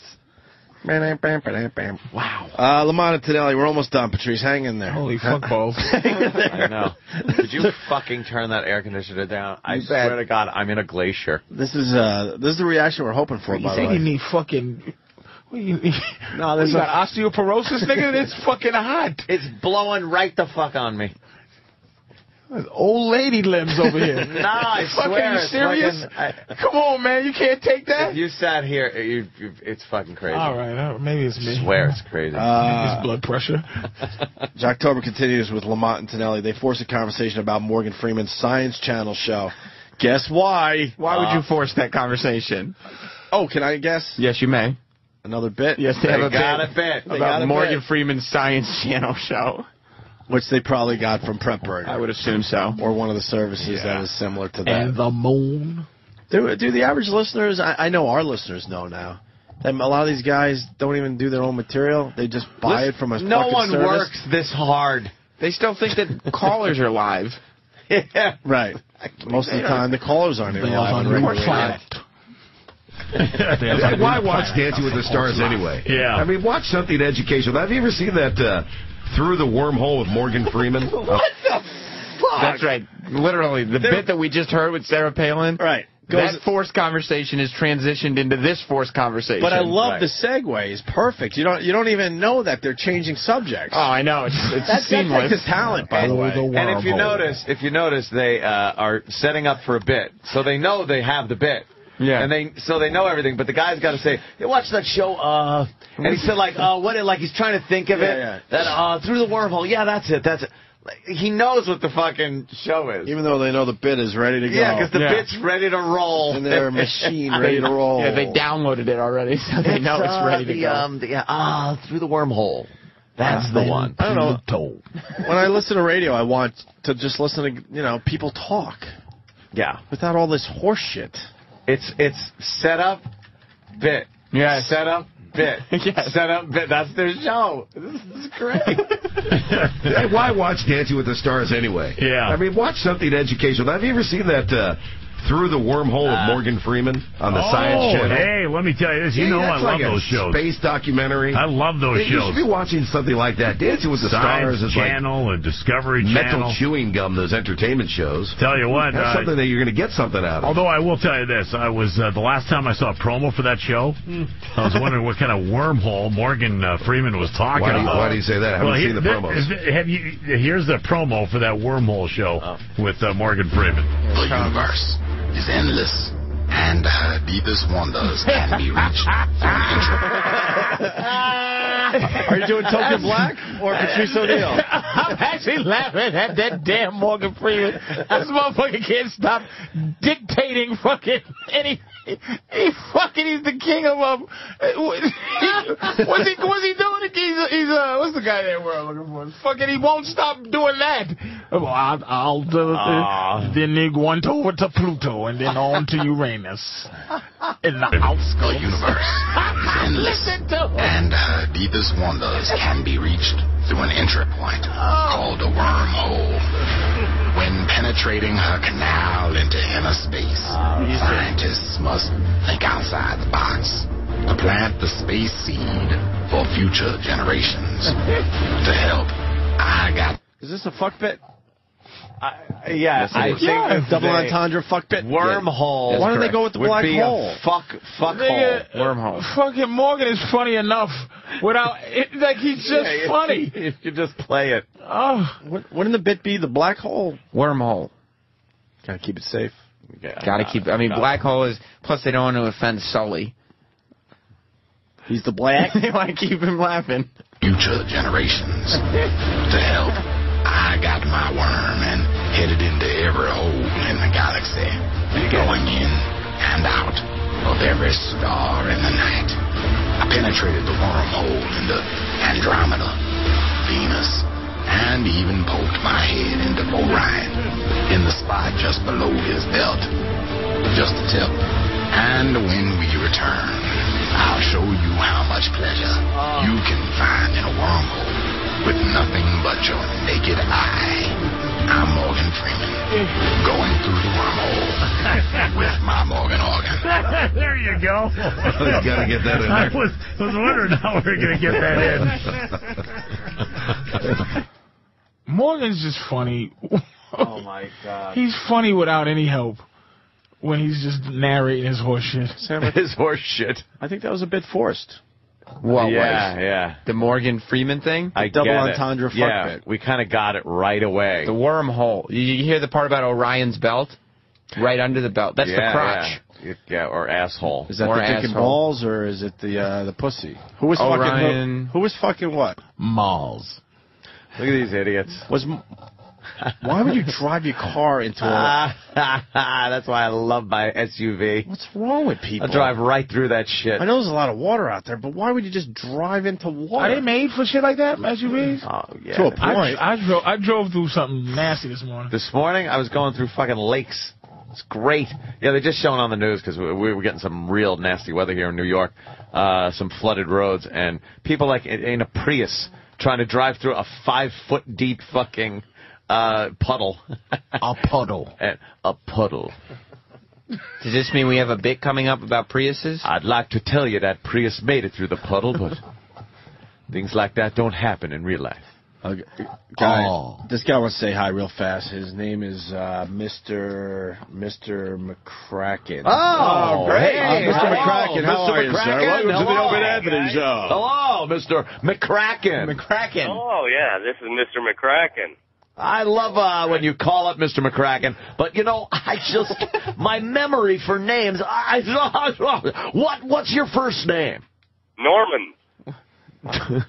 Bam bam bam bam. Wow. Uh, Lamont and Tonelli, we're almost done. Patrice, hang in there. Holy fuck balls. I know. Could you fucking turn that air conditioner down? I You swear bet. to God, I'm in a glacier. This is uh, this is the reaction we're hoping for. You by the think way. you need fucking? What you need? No, What, this you is got osteoporosis, nigga. It's fucking hot. It's blowing right the fuck on me. There's old lady limbs over here. No, I fucking, swear. you serious? fucking- I- Come on, man. You can't take that. if you sat here, you, you, it's fucking crazy. All right, uh, maybe it's me. I swear it's crazy. Uh, It's blood pressure. Jocktober continues with Lamont and Tonelli. They force a conversation about Morgan Freeman's Science Channel show. Guess why? Why would you force that conversation? Oh, can I guess? Yes, you may. Another bit? Yes, they, They have a got bit a bit. They got about a Morgan bit. Freeman's Science Channel show. Which they probably got from Prep Burger. I would assume so. Or one of the services Yeah. that is similar to that. And the moon. Do, do the average listeners, I, I know our listeners know now, that a lot of these guys don't even do their own material. They just buy it from a no fucking one service. works this hard. They still think that callers are live. Yeah. Right. Most of the time, the callers aren't even live on on radio. your planet. It's like, why watch Dancing with the Stars anyway? Yeah. I mean, watch something educational. Have you ever seen that uh, Through the Wormhole with Morgan Freeman? what the fuck? That's right. Literally, the bit that we just heard with Sarah Palin. Right. that forced conversation is transitioned into this forced conversation. But I love Right. the segue. It's perfect. You don't you don't even know that they're changing subjects. Oh, I know. It's, it's that's, that's like seamless. his talent, by the way. And if you notice, if you notice, they uh, are setting up for a bit, so they know they have the bit. Yeah. And they so they know everything, but the guy's got to say, "Hey, watch that show." Uh, and he said like, "Uh, what?" It, like he's trying to think of Yeah, it. yeah. That uh, through the wormhole. Yeah, that's it. That's it. Like, he knows what the fucking show is. Even though they know the bit is ready to go. Yeah, because the Yeah. bit's ready to roll. And their machine ready to roll. Yeah, they downloaded it already, so they know it's uh, ready to go. Um, the, ah, through the wormhole. That's Uh, the one. I don't know. when I listen to radio, I want to just listen to you know people talk Yeah. without all this horse shit. It's it's set up, bit. Yeah. Set up, bit. Yes. Set up, bit. That's their show. This is great. Hey, why watch Dancing with the Stars anyway? Yeah. I mean, watch something educational. Have you ever seen that uh, Through the Wormhole of Morgan Freeman on the oh, Science Channel? hey, let me tell you this. You Yeah, know I that's love like a those shows. Space documentary. I love those Hey, You shows. should be watching something like that. Dancing with the Science Stars is like Channel and Discovery mental Channel. chewing gum. Those entertainment shows. Tell you what, That's uh, something that you're going to get something out of. Although I will tell you this, I was uh, the last time I saw a promo for that show. I was wondering what kind of wormhole Morgan uh, Freeman was talking Why do you- about. why do you say that? I haven't well, seen the here- promos. is- Have you? Here's the promo for that wormhole show with uh, Morgan Freeman. The universe is endless, and her deepest wonders can be reached through intro. Are you doing Token Black or Patrice O'Neal? I'm actually laughing at that damn Morgan Freeman. This motherfucker can't stop dictating fucking any. He fucking he's the king of um. What's he what's he doing? He's he's uh what's the guy that we're looking for? Fucking he won't stop doing that. Well, I'll, I'll do Aw. then they go on over to Pluto and then on to Uranus in the outskirts. The universe Listen to him. and her deepest wonders can be reached through an entry point called a wormhole. When penetrating her canal into inner space, ah, scientists must think outside the box to plant the space seed for future generations. to help, I got Is this a fuck bit? Yeah, Yes, I think Yeah, double entendre fuck bit. Wormhole. Why don't they go with the would black be hole? A fuck, fuck Nigga, hole. Wormhole. Fucking Morgan is funny enough without it, like he's just Yeah, funny. If you just play it. Oh, Wouldn't wouldn't the bit be the black hole? Wormhole. Gotta keep it safe. Gotta keep. I mean, black hole is. Plus, they don't want to offend Sully. He's the black. they want to keep him laughing. future generations. to help, I got my worm and headed into every hole in the galaxy, going in and out of every star in the night. I penetrated the wormhole into Andromeda, Venus, and even poked my head into Orion, in the spot just below his belt. Just a tip. And when we return, I'll show you how much pleasure you can find in a wormhole with nothing but your naked eye. I'm Morgan Freeman, going through the wormhole with my Morgan organ. there you go. He's gotta get that in I was, was wondering how we are going to get that in. Morgan's just funny. Oh my god. He's funny without any help when he's just narrating his horse shit. His horse shit. I think that was a bit forced. What yeah, was yeah. the Morgan Freeman thing? I double get entendre fuck yeah, bit. we kind of got it right away. The wormhole. You, you hear the part about Orion's belt? Right under the belt. That's yeah, the crotch. Yeah. yeah, or asshole. Is that Or the dick and balls or is it the uh, the pussy? Who was Orion. fucking who, who was fucking what? Malls. Look at these idiots. Was m- why would you drive your car into a? That's why I love my SUV. What's wrong with people? I drive right through that shit. I know there's a lot of water out there, but why would you just drive into water? Are they made for shit like that, SUVs? Oh yeah. To a I, point. I drove I drove through something nasty this morning. This morning I was going through fucking lakes. It's great. Yeah, they're just showing on the news because we, we were getting some real nasty weather here in New York, uh, some flooded roads, and people like in, in a Prius trying to drive through a five foot deep fucking uh, puddle. a puddle. And a puddle. Does this mean we have a bit coming up about Priuses? I'd like to tell you that Prius made it through the puddle, but things like that don't happen in real life. Okay. Guy, Oh. This guy wants to say hi real fast. His name is uh, Mr. Mr. McCracken. Oh, great. Uh, Mr. Hello, McCracken, how Mr. are you, sir? McCracken. Welcome to the Hello. Opie and Anthony Show. Hello, Mr. McCracken. McCracken. Oh yeah, this is Mr. McCracken. I love uh, when you call up Mr. McCracken, but you know, I just my memory for names. I, what what's your first name? Norman.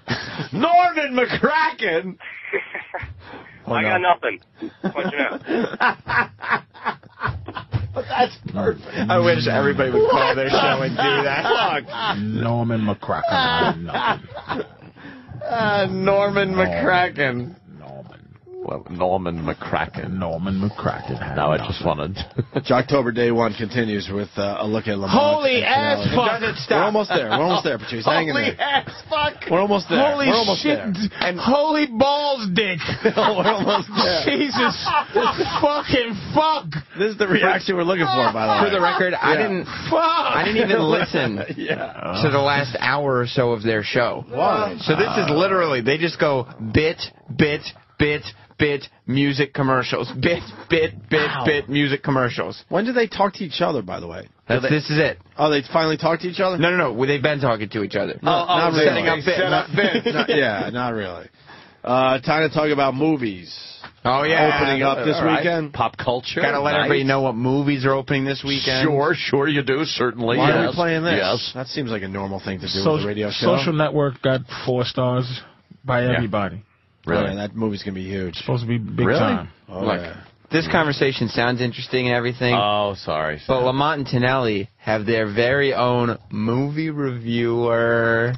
Norman McCracken. Oh, I got nothing. What you know? That's perfect. I wish everybody would call their show and do that. Norman McCracken. I know. Uh, Norman McCracken. Norman. Well, Norman McCracken. Norman McCracken. had Now I just wanted. Jocktober Day One continues with uh, a look at Lamont. Holy ass fuck. We're almost there. We're almost there, Patrice. Hang in Holy there. ass fuck. We're almost there. Holy We're almost shit! there. And holy balls, dick! We're almost there. Jesus fucking fuck! This is the reaction we're looking for, by the way. For the record, I didn't. Fuck! I didn't even listen yeah. to the last hour or so of their show. Why? So this is literally they just go bit, bit, bit, bit, music commercials, bit, bit, bit, Wow. bit, music commercials. When do they talk to each other, by the way? That's, this is it. Oh, they finally talk to each other? No, no, no. Well, they've been talking to each other. No, not really. setting up bits. Not- not- yeah, not really. Uh, time to talk about movies. Oh yeah, Opening up this All right. weekend. Pop culture. Gotta let Nice. everybody know what movies are opening this weekend. Sure, sure you do. Certainly. Why yes. are we playing this? Yes. That seems like a normal thing to do So- with a radio show. Social Network got four stars by everybody. Really? Yeah, that movie's gonna be huge. It's Supposed to be big Really? time. Oh, Look, yeah. this conversation sounds interesting and everything. Oh, sorry. But Lamont and Tonelli have their very own movie reviewer.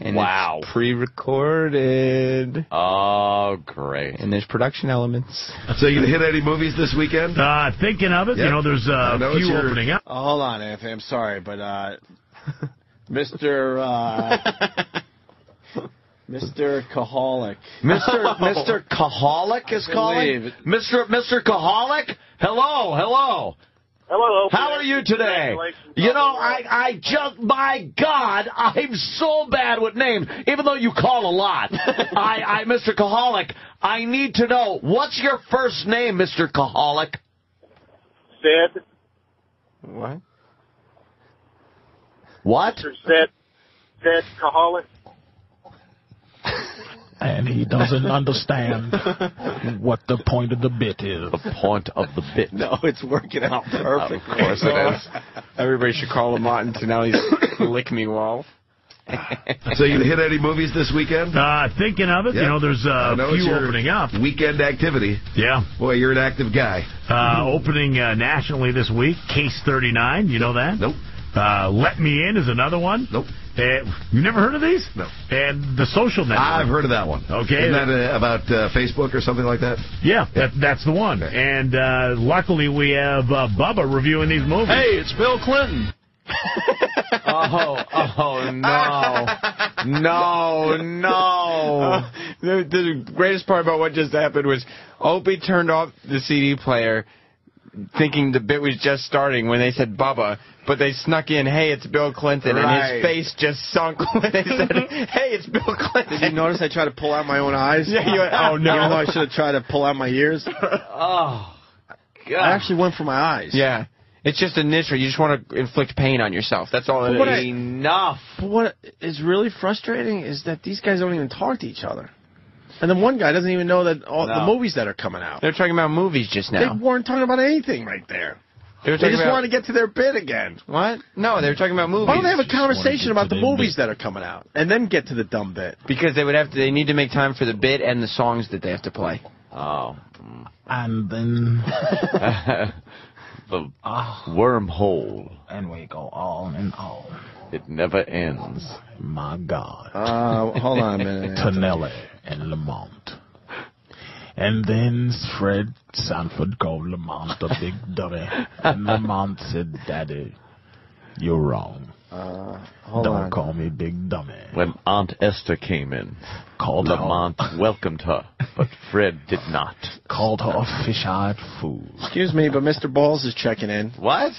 And Wow. it's pre-recorded. Oh, great. And there's production elements. So you gonna hit any movies this weekend? Uh, thinking of it, Yeah. you know, there's I uh, know a few your- opening up. Oh, hold on, Anthony. I'm sorry, but uh, Mr. Uh, Mr. Kaholic. Mr. Mr. Kaholic is calling. Mr. Mr. Kaholic. Hello, hello. Hello. How are you today? You know, I, I just, my God, I'm so bad with names, even though you call a lot. I, I, Mr. Kaholic, I need to know, what's your first name, Mr. Kaholic? Sid. What? What? Mr. Sid. Sid Kaholic. And he doesn't understand what the point of the bit is. The point of the bit. No, it's working out perfect. Of course it is. Everybody should call Lamont and Tonelli's Lick Me Wall. So you gonna hit any movies this weekend? Uh, thinking of it, you know, there's I uh, know a few opening up. Weekend activity. Yeah. Boy, you're an active guy. Uh, opening uh, nationally this week, Case 39. You know that? Nope. Uh, Let Me In is another one. Nope. Uh, you never heard of these? No. And The Social Network. I've heard of that one. Okay. Isn't that uh, about uh, Facebook or something like that? Yeah, that, that's the one. And uh, luckily we have uh, Bubba reviewing these movies. Hey, it's Bill Clinton. Oh, oh no. No, no. The, the greatest part about what just happened was Opie turned off the CD player thinking the bit was just starting when they said Bubba, but they snuck in, hey, it's Bill Clinton, and his face just sunk when they said, hey, it's Bill Clinton. Did you notice I tried to pull out my own eyes? Yeah, you went, oh, no. Even though I should have tried to pull out my ears. Oh, God. I actually went for my eyes. Yeah. It's just initial. You just want to inflict pain on yourself. That's all it But what is. I- Enough. But what is really frustrating is that these guys don't even talk to each other. And then one guy doesn't even know that all the movies that are coming out. They're talking about movies just now. They weren't talking about anything right there. They, They just about, wanted to get to their bit again. What? No, they were talking about movies. Why don't they have a conversation about the movies bit. that are coming out and then get to the dumb bit? Because they would have to. They need to make time for the bit and the songs that they have to play. Oh. And then, the oh, wormhole. and we go on and on. It never ends. My God. Uh, hold on a minute. Tonelli and Lamont. And then Fred Sanford called Lamont a big dummy. And Lamont said, Daddy, you're wrong. Uh, hold Don't on. call me big dummy. When Aunt Esther came in, Called Lamont welcomed her, but Fred did not. Called her a fish-eyed fool. Excuse me, but Mr. Balls is checking in. What?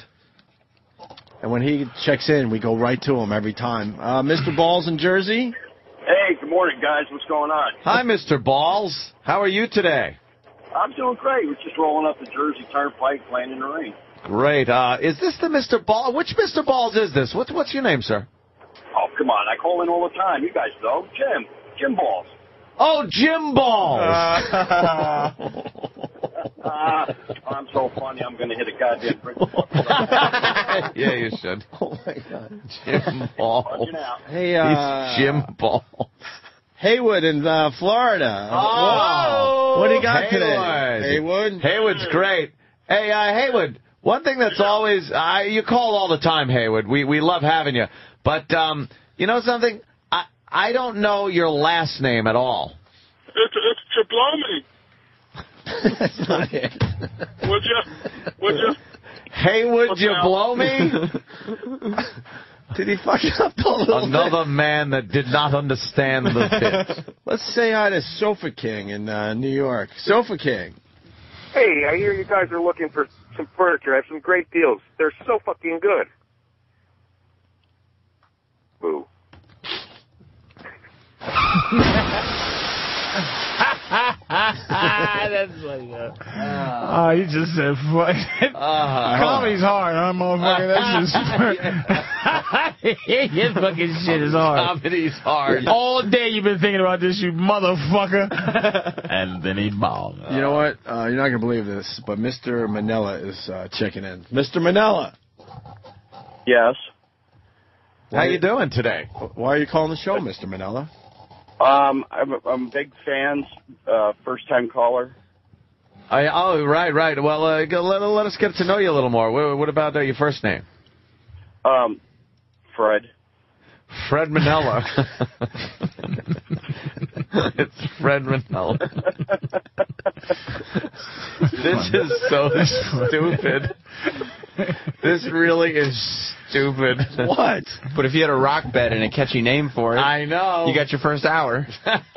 And when he checks in, we go right to him every time. Uh, Mr. Balls in Jersey? Hey, good morning, guys. What's going on? Hi, Mr. Balls. How are you today? I'm doing great. We're just rolling up the Jersey Turnpike, playing in the rain. Great. Uh, is this the Mr. Ball? Which Mr. Balls is this? What, what's your name, sir? Oh, come on. I call in all the time. You guys know. Jim. Jim Balls. Oh, Jim Balls. Ah, I'm so funny. I'm going to hit a goddamn brick. wall. yeah, you should. Oh, my God. Jim Ball. Hey, uh, He's Jim Ball. Haywood in uh, Florida. Oh, what do you got Haywood. today? Haywood? Haywood's great. Hey, uh, Haywood. One thing that's always uh, you call all the time, Haywood. We we love having you, but um, you know something? I I don't know your last name at all. It's it's Jablomi. That's not it. Would you? Would you? Haywood, What's you that? blow me? Did he fuck up the little Another man that did not understand the bit. Let's say hi to Sofa King in uh, New York. Sofa King. Hey, I hear you guys are looking for some furniture. I have some great deals. They're so fucking good. Boo. That's like, uh, oh, you just said fuck. Uh, Comedy's hard, huh, motherfucker? That's just. Your fucking shit is hard. Comedy's hard. All day you've been thinking about this, you motherfucker. and then he balled. You know what? Uh, you're not going to believe this, but Mr. Manila is uh, checking in. Mr. Manila. Yes. How you doing today? Why are you calling the show, Mr. Manila? Um, I'm a, I'm a big fan, uh, first time caller. I, oh, right, right. Well, uh, let, let us get to know you a little more. What, what about uh, your first name? Um, Fred. Fred Manella. it's Fred Manella. this is so stupid. This really is stupid. What? But if you had a rock bed and a catchy name for it, I know. you got your first hour.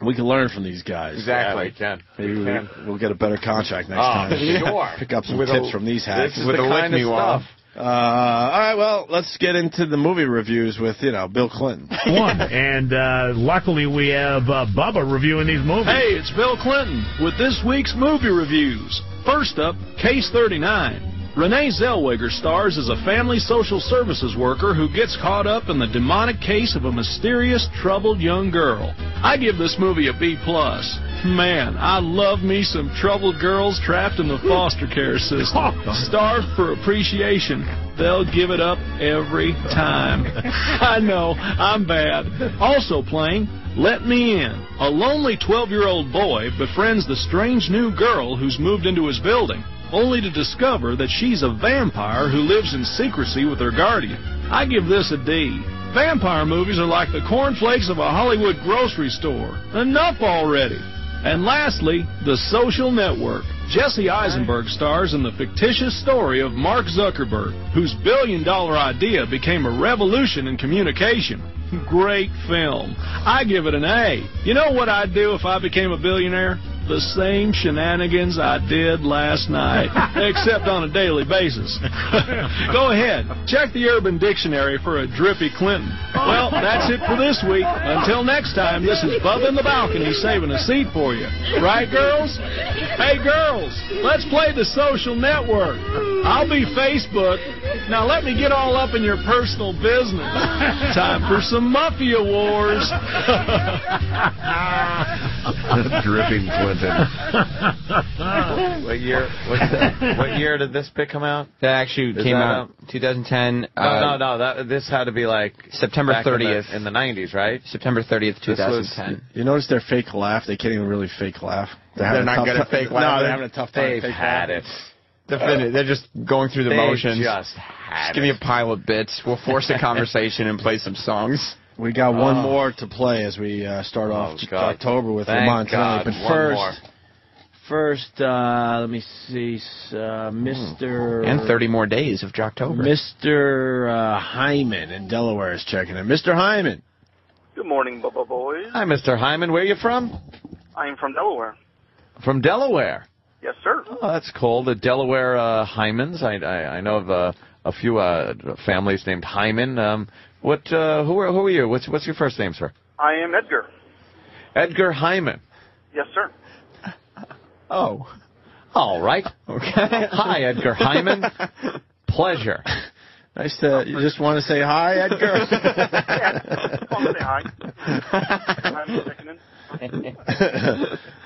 We can learn from these guys. Exactly. Yeah, we can. Maybe we we, will get a better contract next Oh, time. sure. Pick up some With tips a- from these hacks. this is With the a lick kind of me stuff. Uh, all right, well, let's get into the movie reviews with, you know, Bill Clinton. One. And uh, luckily we have uh, Bubba reviewing these movies. Hey, it's Bill Clinton with this week's movie reviews. First up, Case 39. Renee Zellweger stars as a family social services worker who gets caught up in the demonic case of a mysterious, troubled young girl. I give this movie a B plus. Man, I love me some troubled girls trapped in the foster care system. Starved for appreciation. They'll give it up every time. I know, I'm bad. Also playing Let Me In. A lonely 12 year old boy befriends the strange new girl who's moved into his building, only to discover that she's a vampire who lives in secrecy with her guardian. I give this a D. Vampire movies are like the cornflakes of a Hollywood grocery store. Enough already. And lastly, The Social Network. Jesse Eisenberg stars in the fictitious story of Mark Zuckerberg, whose billion dollar idea became a revolution in communication. Great film. I give it an A. You know what I'd do if I became a billionaire? The same shenanigans I did last night, except on a daily basis. Go ahead, check the Urban Dictionary for a drippy Clinton. Well, that's it for this week. Until next time, this is Bubba in the balcony saving a seat for you. Right, girls? Hey, girls, let's play the social network. I'll be Facebook. Now let me get all up in your personal business. Time for some Muffia Wars. Dripping Clinton. What year? What, what year did this bit come out? That actually Is came that out 2010. No, uh, no, no. That this had to be like September back in the- 30th. in the, 90s, right? September 30th, This was- 2010. you notice their fake laugh? They can't even really fake laugh. They're having a not tough good at ti- fake No, laughing. they're having a tough time. They've fake had laughing. it. They're, they're just going through the They motions. just had Just give me a pile of bits. We'll force a conversation and play some songs. We got one Oh. more to play as we uh, start off Oh, God. October with Thank Lamont tonight. God, But one first, more. first, uh, let me see, uh, Mr. And 30 more days of Jocktober. Mr. Uh, Hyman in Delaware is checking in. Mr. Hyman. Good morning, Bubba Boys. Hi, Mr. Hyman. Where are you from? I am from Delaware. From Delaware. Yes, sir. Oh, that's cool. The Delaware uh, Hymans. I, I I know of uh, a few uh, families named Hyman. Um, what? Uh, who are who are you? What's what's your first name, sir? I am Edgar. Edgar Hyman. Yes, sir. Oh. All right. Okay. Hi, Edgar Hyman. Pleasure. Nice to. You just want to say hi, Edgar. Call me say hi. I'm checking.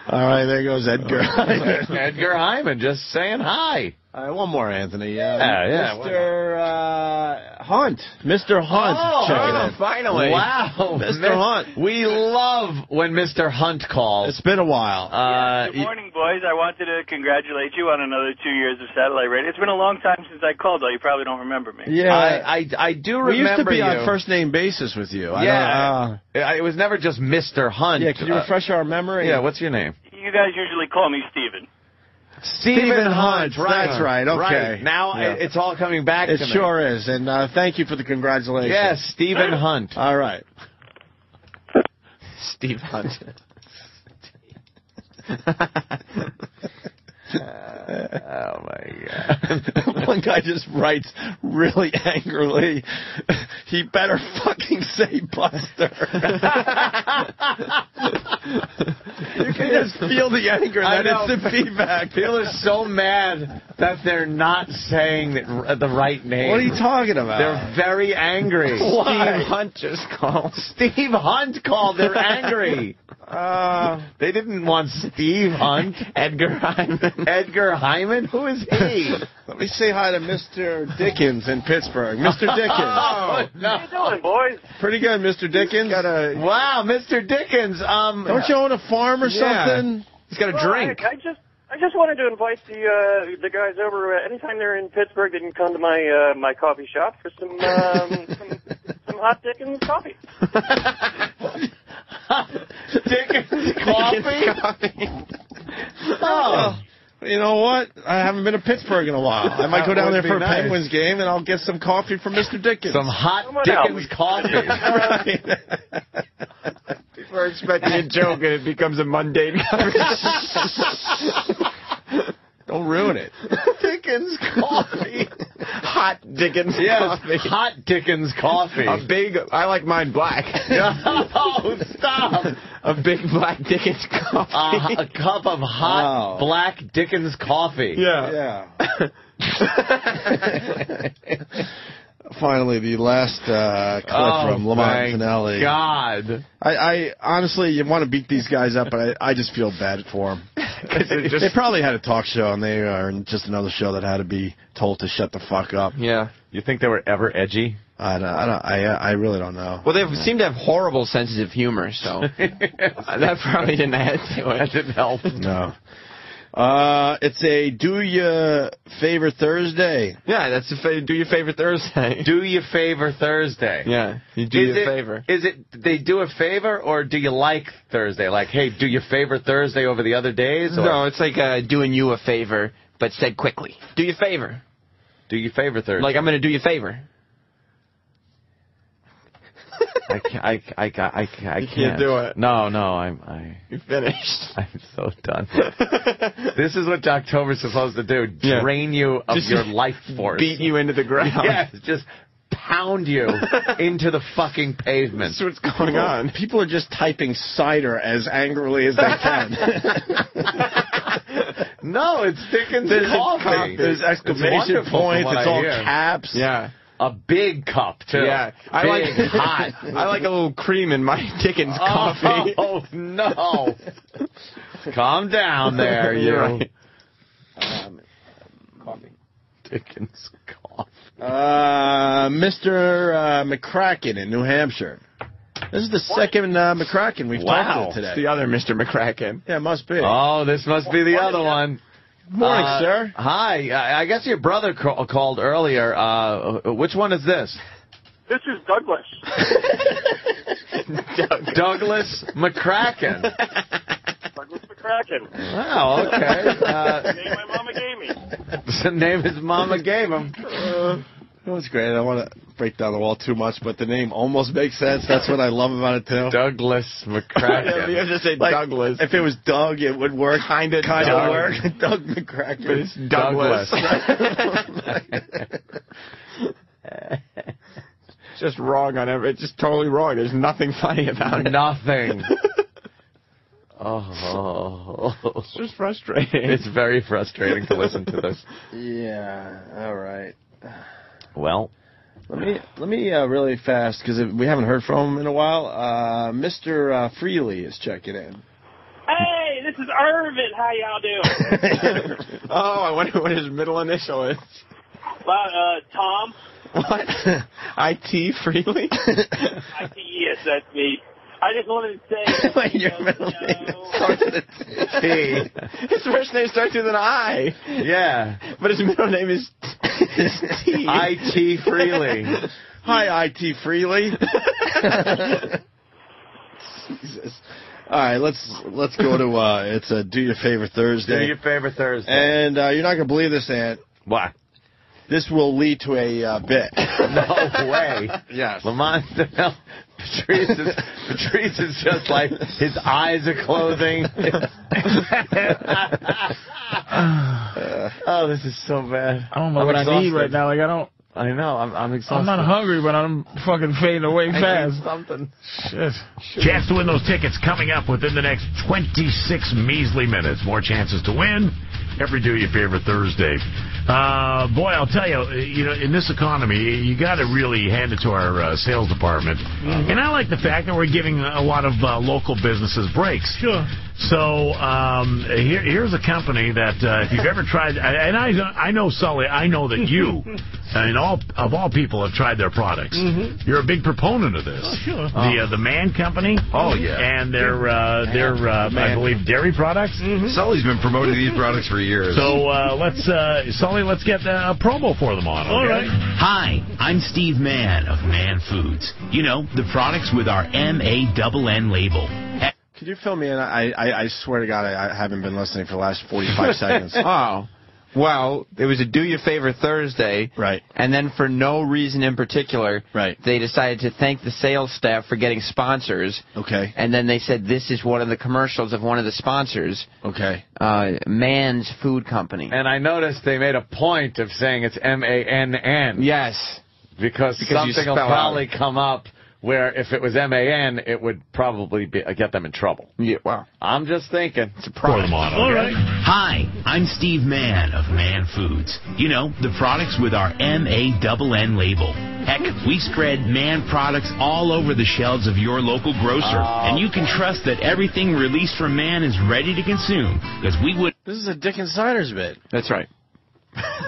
All right, there goes Edgar. Edgar Hyman, just saying hi. All right, one more, Anthony. Uh, Yeah, yeah, Mr. Uh, Hunt. Mr. Hunt. Oh, checking oh, in. finally. Wow. Mr. Hunt. We love when Mr. Hunt calls. It's been a while. Uh, Good morning, boys. I wanted to congratulate you on another two years of satellite radio. It's been a long time since I called, though. You probably don't remember me. Yeah. I, I, I do remember we used to be you. on first name basis with you. Yeah. don't- uh, it was never just Mr. Hunt. yeah, could you Uh, refresh our memory? yeah, what's your name? You guys usually call me Steven. Stephen Hunt. Right. That's right. Okay. Right. Now Yeah. it's all coming back It to me. sure is. And uh, thank you for the congratulations. Yes, Stephen Hunt. All right. Steve Hunt. oh my god. One guy just writes really angrily, he better fucking say Buster. you can just feel the anger. That is the feedback. People are so mad that they're not saying the right name. What are you talking about? They're very angry. Why? Steve Hunt just called. Steve Hunt called. They're angry. Uh, they didn't want Steve Hunt. Edgar Hyman. Edgar Hyman? Who is he? Let me say hi to Mr. Dickens in Pittsburgh. Mr. Dickens. Oh, no. How you doing, boys? Pretty good, Mr. Dickens. A... Wow, Mr. Dickens. Um, Don't you own a farm or Yeah. something? He's got a Well, drink. I, I just I just wanted to invite the uh, the guys over. Uh, anytime they're in Pittsburgh, they can come to my uh, my coffee shop for some um, some, some hot Dickens coffee. Dickens coffee? Oh. You know what? I haven't been to Pittsburgh in a while. I might go down there for a nice. Penguins game and I'll get some coffee from Mr. Dickens. Some hot Come on out. Dickens coffee. People are expecting a joke and it becomes a mundane conversation. Don't ruin it. Dickens coffee. Hot Dickens Yes, coffee. hot Dickens coffee. A big, I like mine black. oh, stop. A big black Dickens coffee. A, a cup of hot Oh. black Dickens coffee. Yeah. Finally, the last uh, clip Oh, from Lamont thank Tonelli. God. I, I honestly, you want to beat these guys up, but I, I just feel bad for them. they're just- they probably had a talk show, and they are in just another show that had to be told to shut the fuck up. yeah. You think they were ever edgy? I don't, I don't, I, I really don't know. Well, they seem to have horrible senses of humor, so that probably didn't add to it. That didn't help. No. Uh, it's a do you favor Thursday. Yeah, that's a fa- do your favor Thursday. Do you favor Thursday? Yeah, you do is your it, favor. Is it they do a favor or do you like Thursday? Like, hey, do you favor Thursday over the other days? Or No, it's like uh, doing you a favor, but said quickly. Do your favor. do you favor Thursday? Like I'm going to do you a favor. I can't. I, I, I, I, I You can't do it. No, no. I'm. I. You're finished. I'm so done. this is what Jocktober's supposed to do: drain you of your life force. Beat you into the ground. Yes, just pound you into the fucking pavement. That's what's going on. People are just typing cider as angrily as they can. No, it's Dickens There's, coffee. there's It's exclamation points. It's all caps. Yeah. A big cup too. Yeah, I like hot. I like a little cream in my Dickens coffee. Oh no! Calm down there, you. You're right. Dickens coffee. Uh, Mr. Uh, McCracken in New Hampshire. This is the second uh, McCracken we've Wow. talked to It's today. the other Mr. McCracken. Yeah, it must be. Oh, this must be the other one. Morning, Uh, sir. Hi. I I guess your brother ca- called earlier. Uh, which one is this? This is Douglas. Douglas McCracken. Douglas McCracken. Wow, okay. Uh, The name my mama gave me. the name his mama gave him. That was great. I want to break down the wall too much, but the name almost makes sense. That's what I love about it too. Douglas Yeah, McCracken. you have to say Douglas. If it was Doug, it would work. Kind of, kind of work. Doug McCracken. But it's Douglas. It's just wrong on every. It's just totally wrong. There's nothing funny about it. Nothing. Oh, It's just frustrating. it's very frustrating to listen to this. yeah. All right. Well, Let me let me uh, really fast because we haven't heard from him in a while. Uh, Mr. Uh, Freely is checking in. Hey, this is Irvin. How y'all doing? oh, I wonder what his middle initial is. Well, uh, Tom. What? IT freely? I yes, that's me. I just wanted to say. Wait, your middle name starts with a T. His first name starts with an I. Yeah. But his middle name is, is T. IT Freely. Hi, IT Freely. Jesus. All right, let's let's go to uh, it's a do your favor Thursday. Do your favorite Thursday. And uh, you're not gonna believe this, Ant. Why? This will lead to a uh, bit. No way. yes. Lamont, no. Patrice is, Patrice is just like, his eyes are closing. oh, this is so bad. I don't know I'm what I need right now. Like I don't. I know, I'm, I'm exhausted. I'm not hungry, but I'm fucking fading away I fast. need something. Shit. Chance to win those tickets coming up within the next 26 measly minutes. More chances to win every Do Your Favorite Thursday. Uh, boy, I'll tell you, you know, in this economy, you got to really hand it to our uh, sales department. And I like the fact that we're giving a lot of uh, local businesses breaks. Sure. So um, here, here's a company that uh, if you've ever tried, and I, I know Sully, I know that you, and all of all people have tried their products. You're a big proponent of this. sure. The uh, the Man Company. Oh, yeah. And their uh, their uh, I believe dairy products. Sully's been promoting these products for years. So uh, let's uh, Sully, let's get uh, a promo for them on. All okay? right. Hi, I'm Steve Mann of Man Foods. You know, the products with our M-A-double-N label. Could you fill me in? I, I, I swear to God, I, I haven't been listening for the last 45 seconds. Oh. Well, it was a do you favor Thursday. Right. And then for no reason in particular, Right. they decided to thank the sales staff for getting sponsors. Okay. And then they said this is one of the commercials of one of the sponsors, Okay. uh, Man's Food Company. And I noticed they made a point of saying it's M-A-N-N. Yes. Because, Because something will spell out. probably come up where if it was M-A-N, it would probably be, uh, get them in trouble. Yeah, well, I'm just thinking. it's a Pour them on. Okay? Hi, I'm Steve Mann of Man Foods. You know, the products with our M-A-double-N label. Heck, we spread Man products all over the shelves of your local grocer. and you can trust that everything released from Man is ready to consume, because we would This is a Dick and Siders bit. That's right.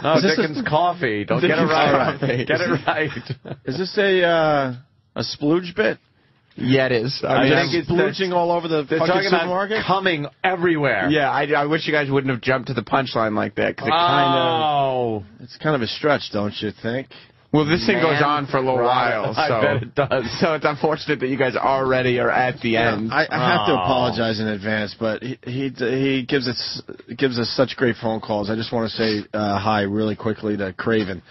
No, Is this Dickens Coffee. Don't get it Dickens right. Coffee. Get it right. Is this a uh, a splooge bit? Yeah, it is. I'm they just- it's- splooging all over the They're fucking talking about supermarket? coming everywhere. yeah, I, I wish you guys wouldn't have jumped to the punchline like that because it kind of. Oh. It's kind of a stretch, don't you think? Well, this thing goes on for a little while, so I bet it does. So it's unfortunate that you guys already are at the end. I, I have to apologize in advance, but he he, he gives us gives us such great phone calls. I just want to say uh, hi really quickly to Craven.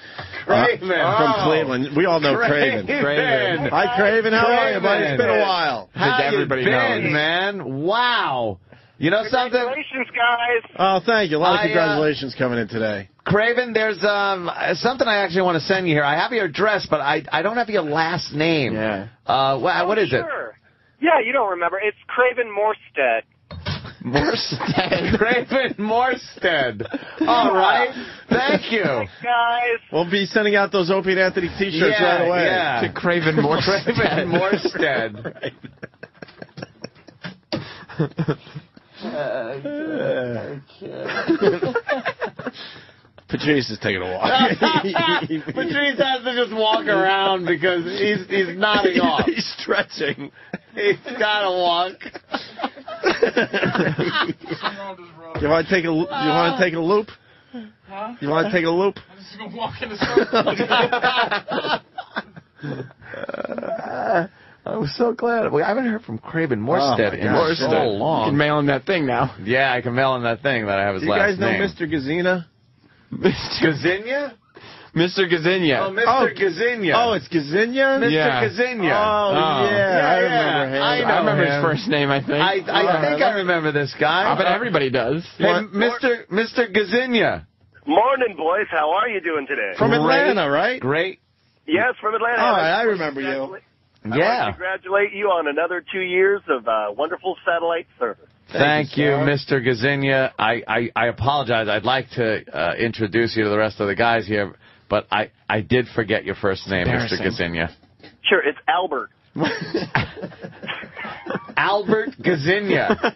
Craven. Uh, from Oh. Cleveland. We all know Craven. Craven. Hi, Craven. How are you, buddy? It's been a Craven. while. How everybody you been, knows. man? Wow. You know something? Congratulations, guys. Oh, thank you. A lot of I, uh, congratulations coming in today. Craven, there's um something I actually want to send you here. I have your address, but I I don't have your last name. Yeah. Uh, wha- what is it? Sure. Yeah, you don't remember. It's Craven Moorehead. Moorehead. Craven Moorehead. All right. Thank you. Guys, We'll be sending out those Opie and Anthony T-shirts Yeah, right away. yeah. to Craven Moorehead. Craven Moorehead. Patrice is taking a walk. Patrice has to just walk around because he's he's nodding off. He's stretching. He's got to walk. You want to take a You want to uh, take a loop? Huh? You want to take a loop? I'm just gonna walk in the circle. I was so glad. Well, I haven't heard from Craven Moorehead Oh, in gosh. so Moorehead. long. You can mail him that thing now. Yeah, I can mail him that thing that I have his last Do you guys know name. Mr. Gazina? Mr. Gazinia? Mr. Gazinia. Oh, Mr. Oh. Gazinia. Oh, it's Gazinia? Mr. Yeah. Gazinia. Oh, Oh. yeah, I remember him. I know I remember his first name, I think. I, I think I remember this guy. I bet everybody does. Hey, Mr. Mr. Gazinia. Morning, boys. How are you doing today? From Atlanta, right? Great. Yes, from Atlanta. All I'd right, like I remember you. Congratulate- I'd like Yeah. to congratulate you on another two years of uh, wonderful satellite service. Thank, you, you, Mr. Gazinia. I, I, I apologize. I'd like to uh, introduce you to the rest of the guys here, but I, I did forget your first name, Mr. Embarrassing. Gazinia. Sure, it's Albert. Albert Gazinia.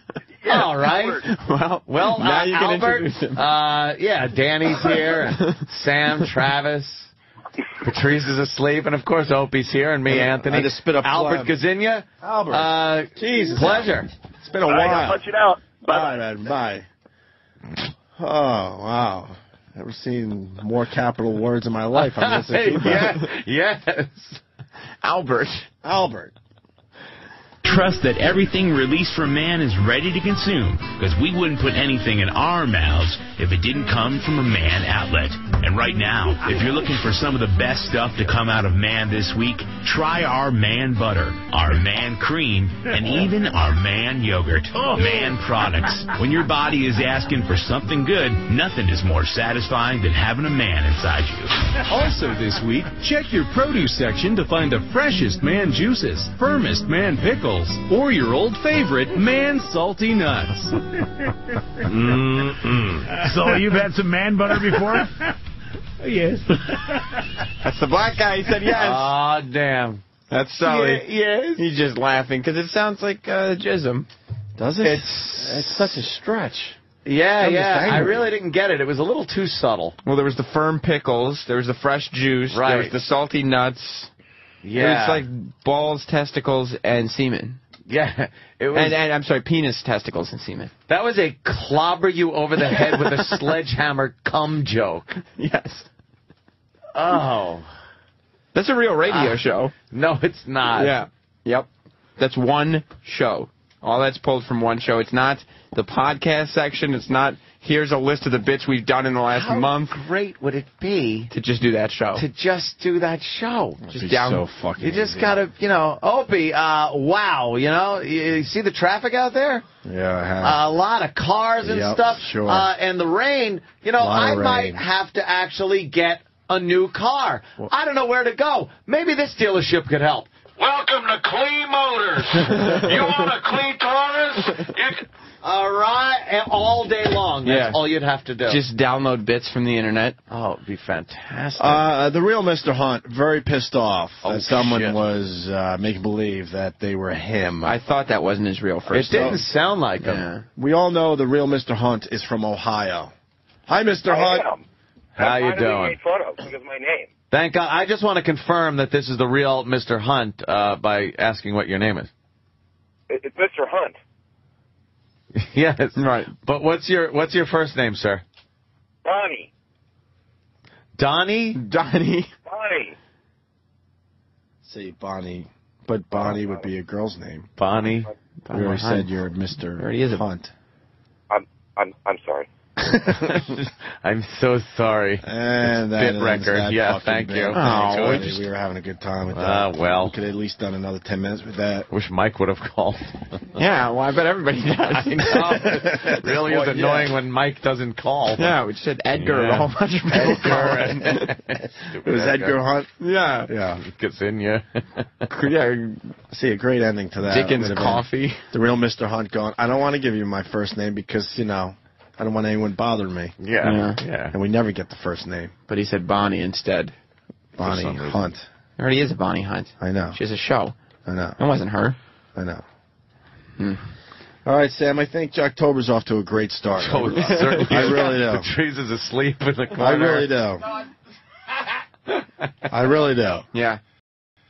All right. Well, Well, now uh, you can Albert, introduce him. Uh, yeah, Danny's here, Sam, Travis, Patrice is asleep, and of course Opie's here, and me, Anthony. I just spit up Albert phlegm. Gazinia. Albert. Uh, Jesus. pleasure. It's been a while. I'll while. punch it out. Bye, man. Bye. Oh, wow. Never seen more capital words in my life. I'm listening to yeah, yes. Albert. Albert. Trust that everything released from man is ready to consume, because we wouldn't put anything in our mouths if it didn't come from a man outlet. And right now, if you're looking for some of the best stuff to come out of man this week, try our man butter, our man cream, and even our man yogurt. Man products. When your body is asking for something good, nothing is more satisfying than having a man inside you. Also this week, check your produce section to find the freshest man juices, firmest man pickles, or your old favorite man salty nuts. So you've had some man butter before? Yes. That's the black guy. He said yes. Ah, damn. That's Sully. yes. He's just laughing because it sounds like uh, jism. Does it? It's It's such a stretch. Yeah, I'm yeah. I really didn't get it. It was a little too subtle. well, there was the firm pickles, there was the fresh juice, Right. there was the salty nuts. Yeah. It was like balls, testicles, and semen. yeah. It was. And, and I'm sorry, penis, testicles, and semen. that was a clobber you over the head with a sledgehammer cum joke. Yes. Oh. That's a real radio Ah. show. No, it's not. Yeah. Yep. That's one show. All that's pulled from one show. It's not the podcast section. It's not here's a list of the bits we've done in the last How month great would it be to just do that show. to just do that show? just Be down. so fucking You just easy. gotta, you know, Opie, uh, wow, you know, you see the traffic out there? Yeah, I have. a lot of cars and Yep, stuff. sure. Uh, and the rain, you know, I might have to actually get a new car. I don't know where to go. Maybe this dealership could help. Welcome to Clean Motors. you want a clean Taurus? You, all right, and all day long. That's Yeah. all you'd have to do. Just download bits from the internet. oh, it'd be fantastic. Uh, the real Mr. Hunt, very pissed off Oh, that someone shit. was uh, making believe that they were him. I thought that wasn't his real first it didn't name. sound like him. Yeah. we all know the real Mr. Hunt is from Ohio. Hi, Mr. I Hunt. am. How I'm you doing? made fun of because of my name. Thank God. I just want to confirm that this is the real Mr. Hunt uh, by asking what your name is. It's Mr. Hunt. yes. Right. But what's your what's your first name, sir? Bonnie. Donnie? Donnie. Bonnie. See, Bonnie. But Bonnie would be a girl's name. Bonnie. We already Hunt. said you're Mr. Already is Hunt. I'm I'm I'm sorry. I'm so sorry. And Bit that ends record. Yeah, thank bit. you. Oh, we just- we were having a good time with that. Ah, well. We could have at least done another 10 minutes with that. Wish Mike would have called. Yeah, well, I bet everybody does. It really is point, yeah. annoying when Mike doesn't call. Yeah, we said Edgar. Yeah. A whole bunch of people calling. It was Edgar Hunt. Yeah. Yeah. Gets in you. Yeah. See, a great ending to that. Dickens would have been coffee. The real Mr. Hunt going, I don't want to give you my first name because, you know, I don't want anyone bothering me. Yeah. Yeah. Yeah. And we never get the first name. But he said Bonnie instead. Bonnie some reason. Hunt. There already is a Bonnie Hunt. I know. She has a show. I know. It wasn't her. I know. Hmm. All right, Sam. I think Jocktober's off to a great start. Oh, certainly I is. really do. The trees is asleep in the corner. I really do. I really do. Yeah.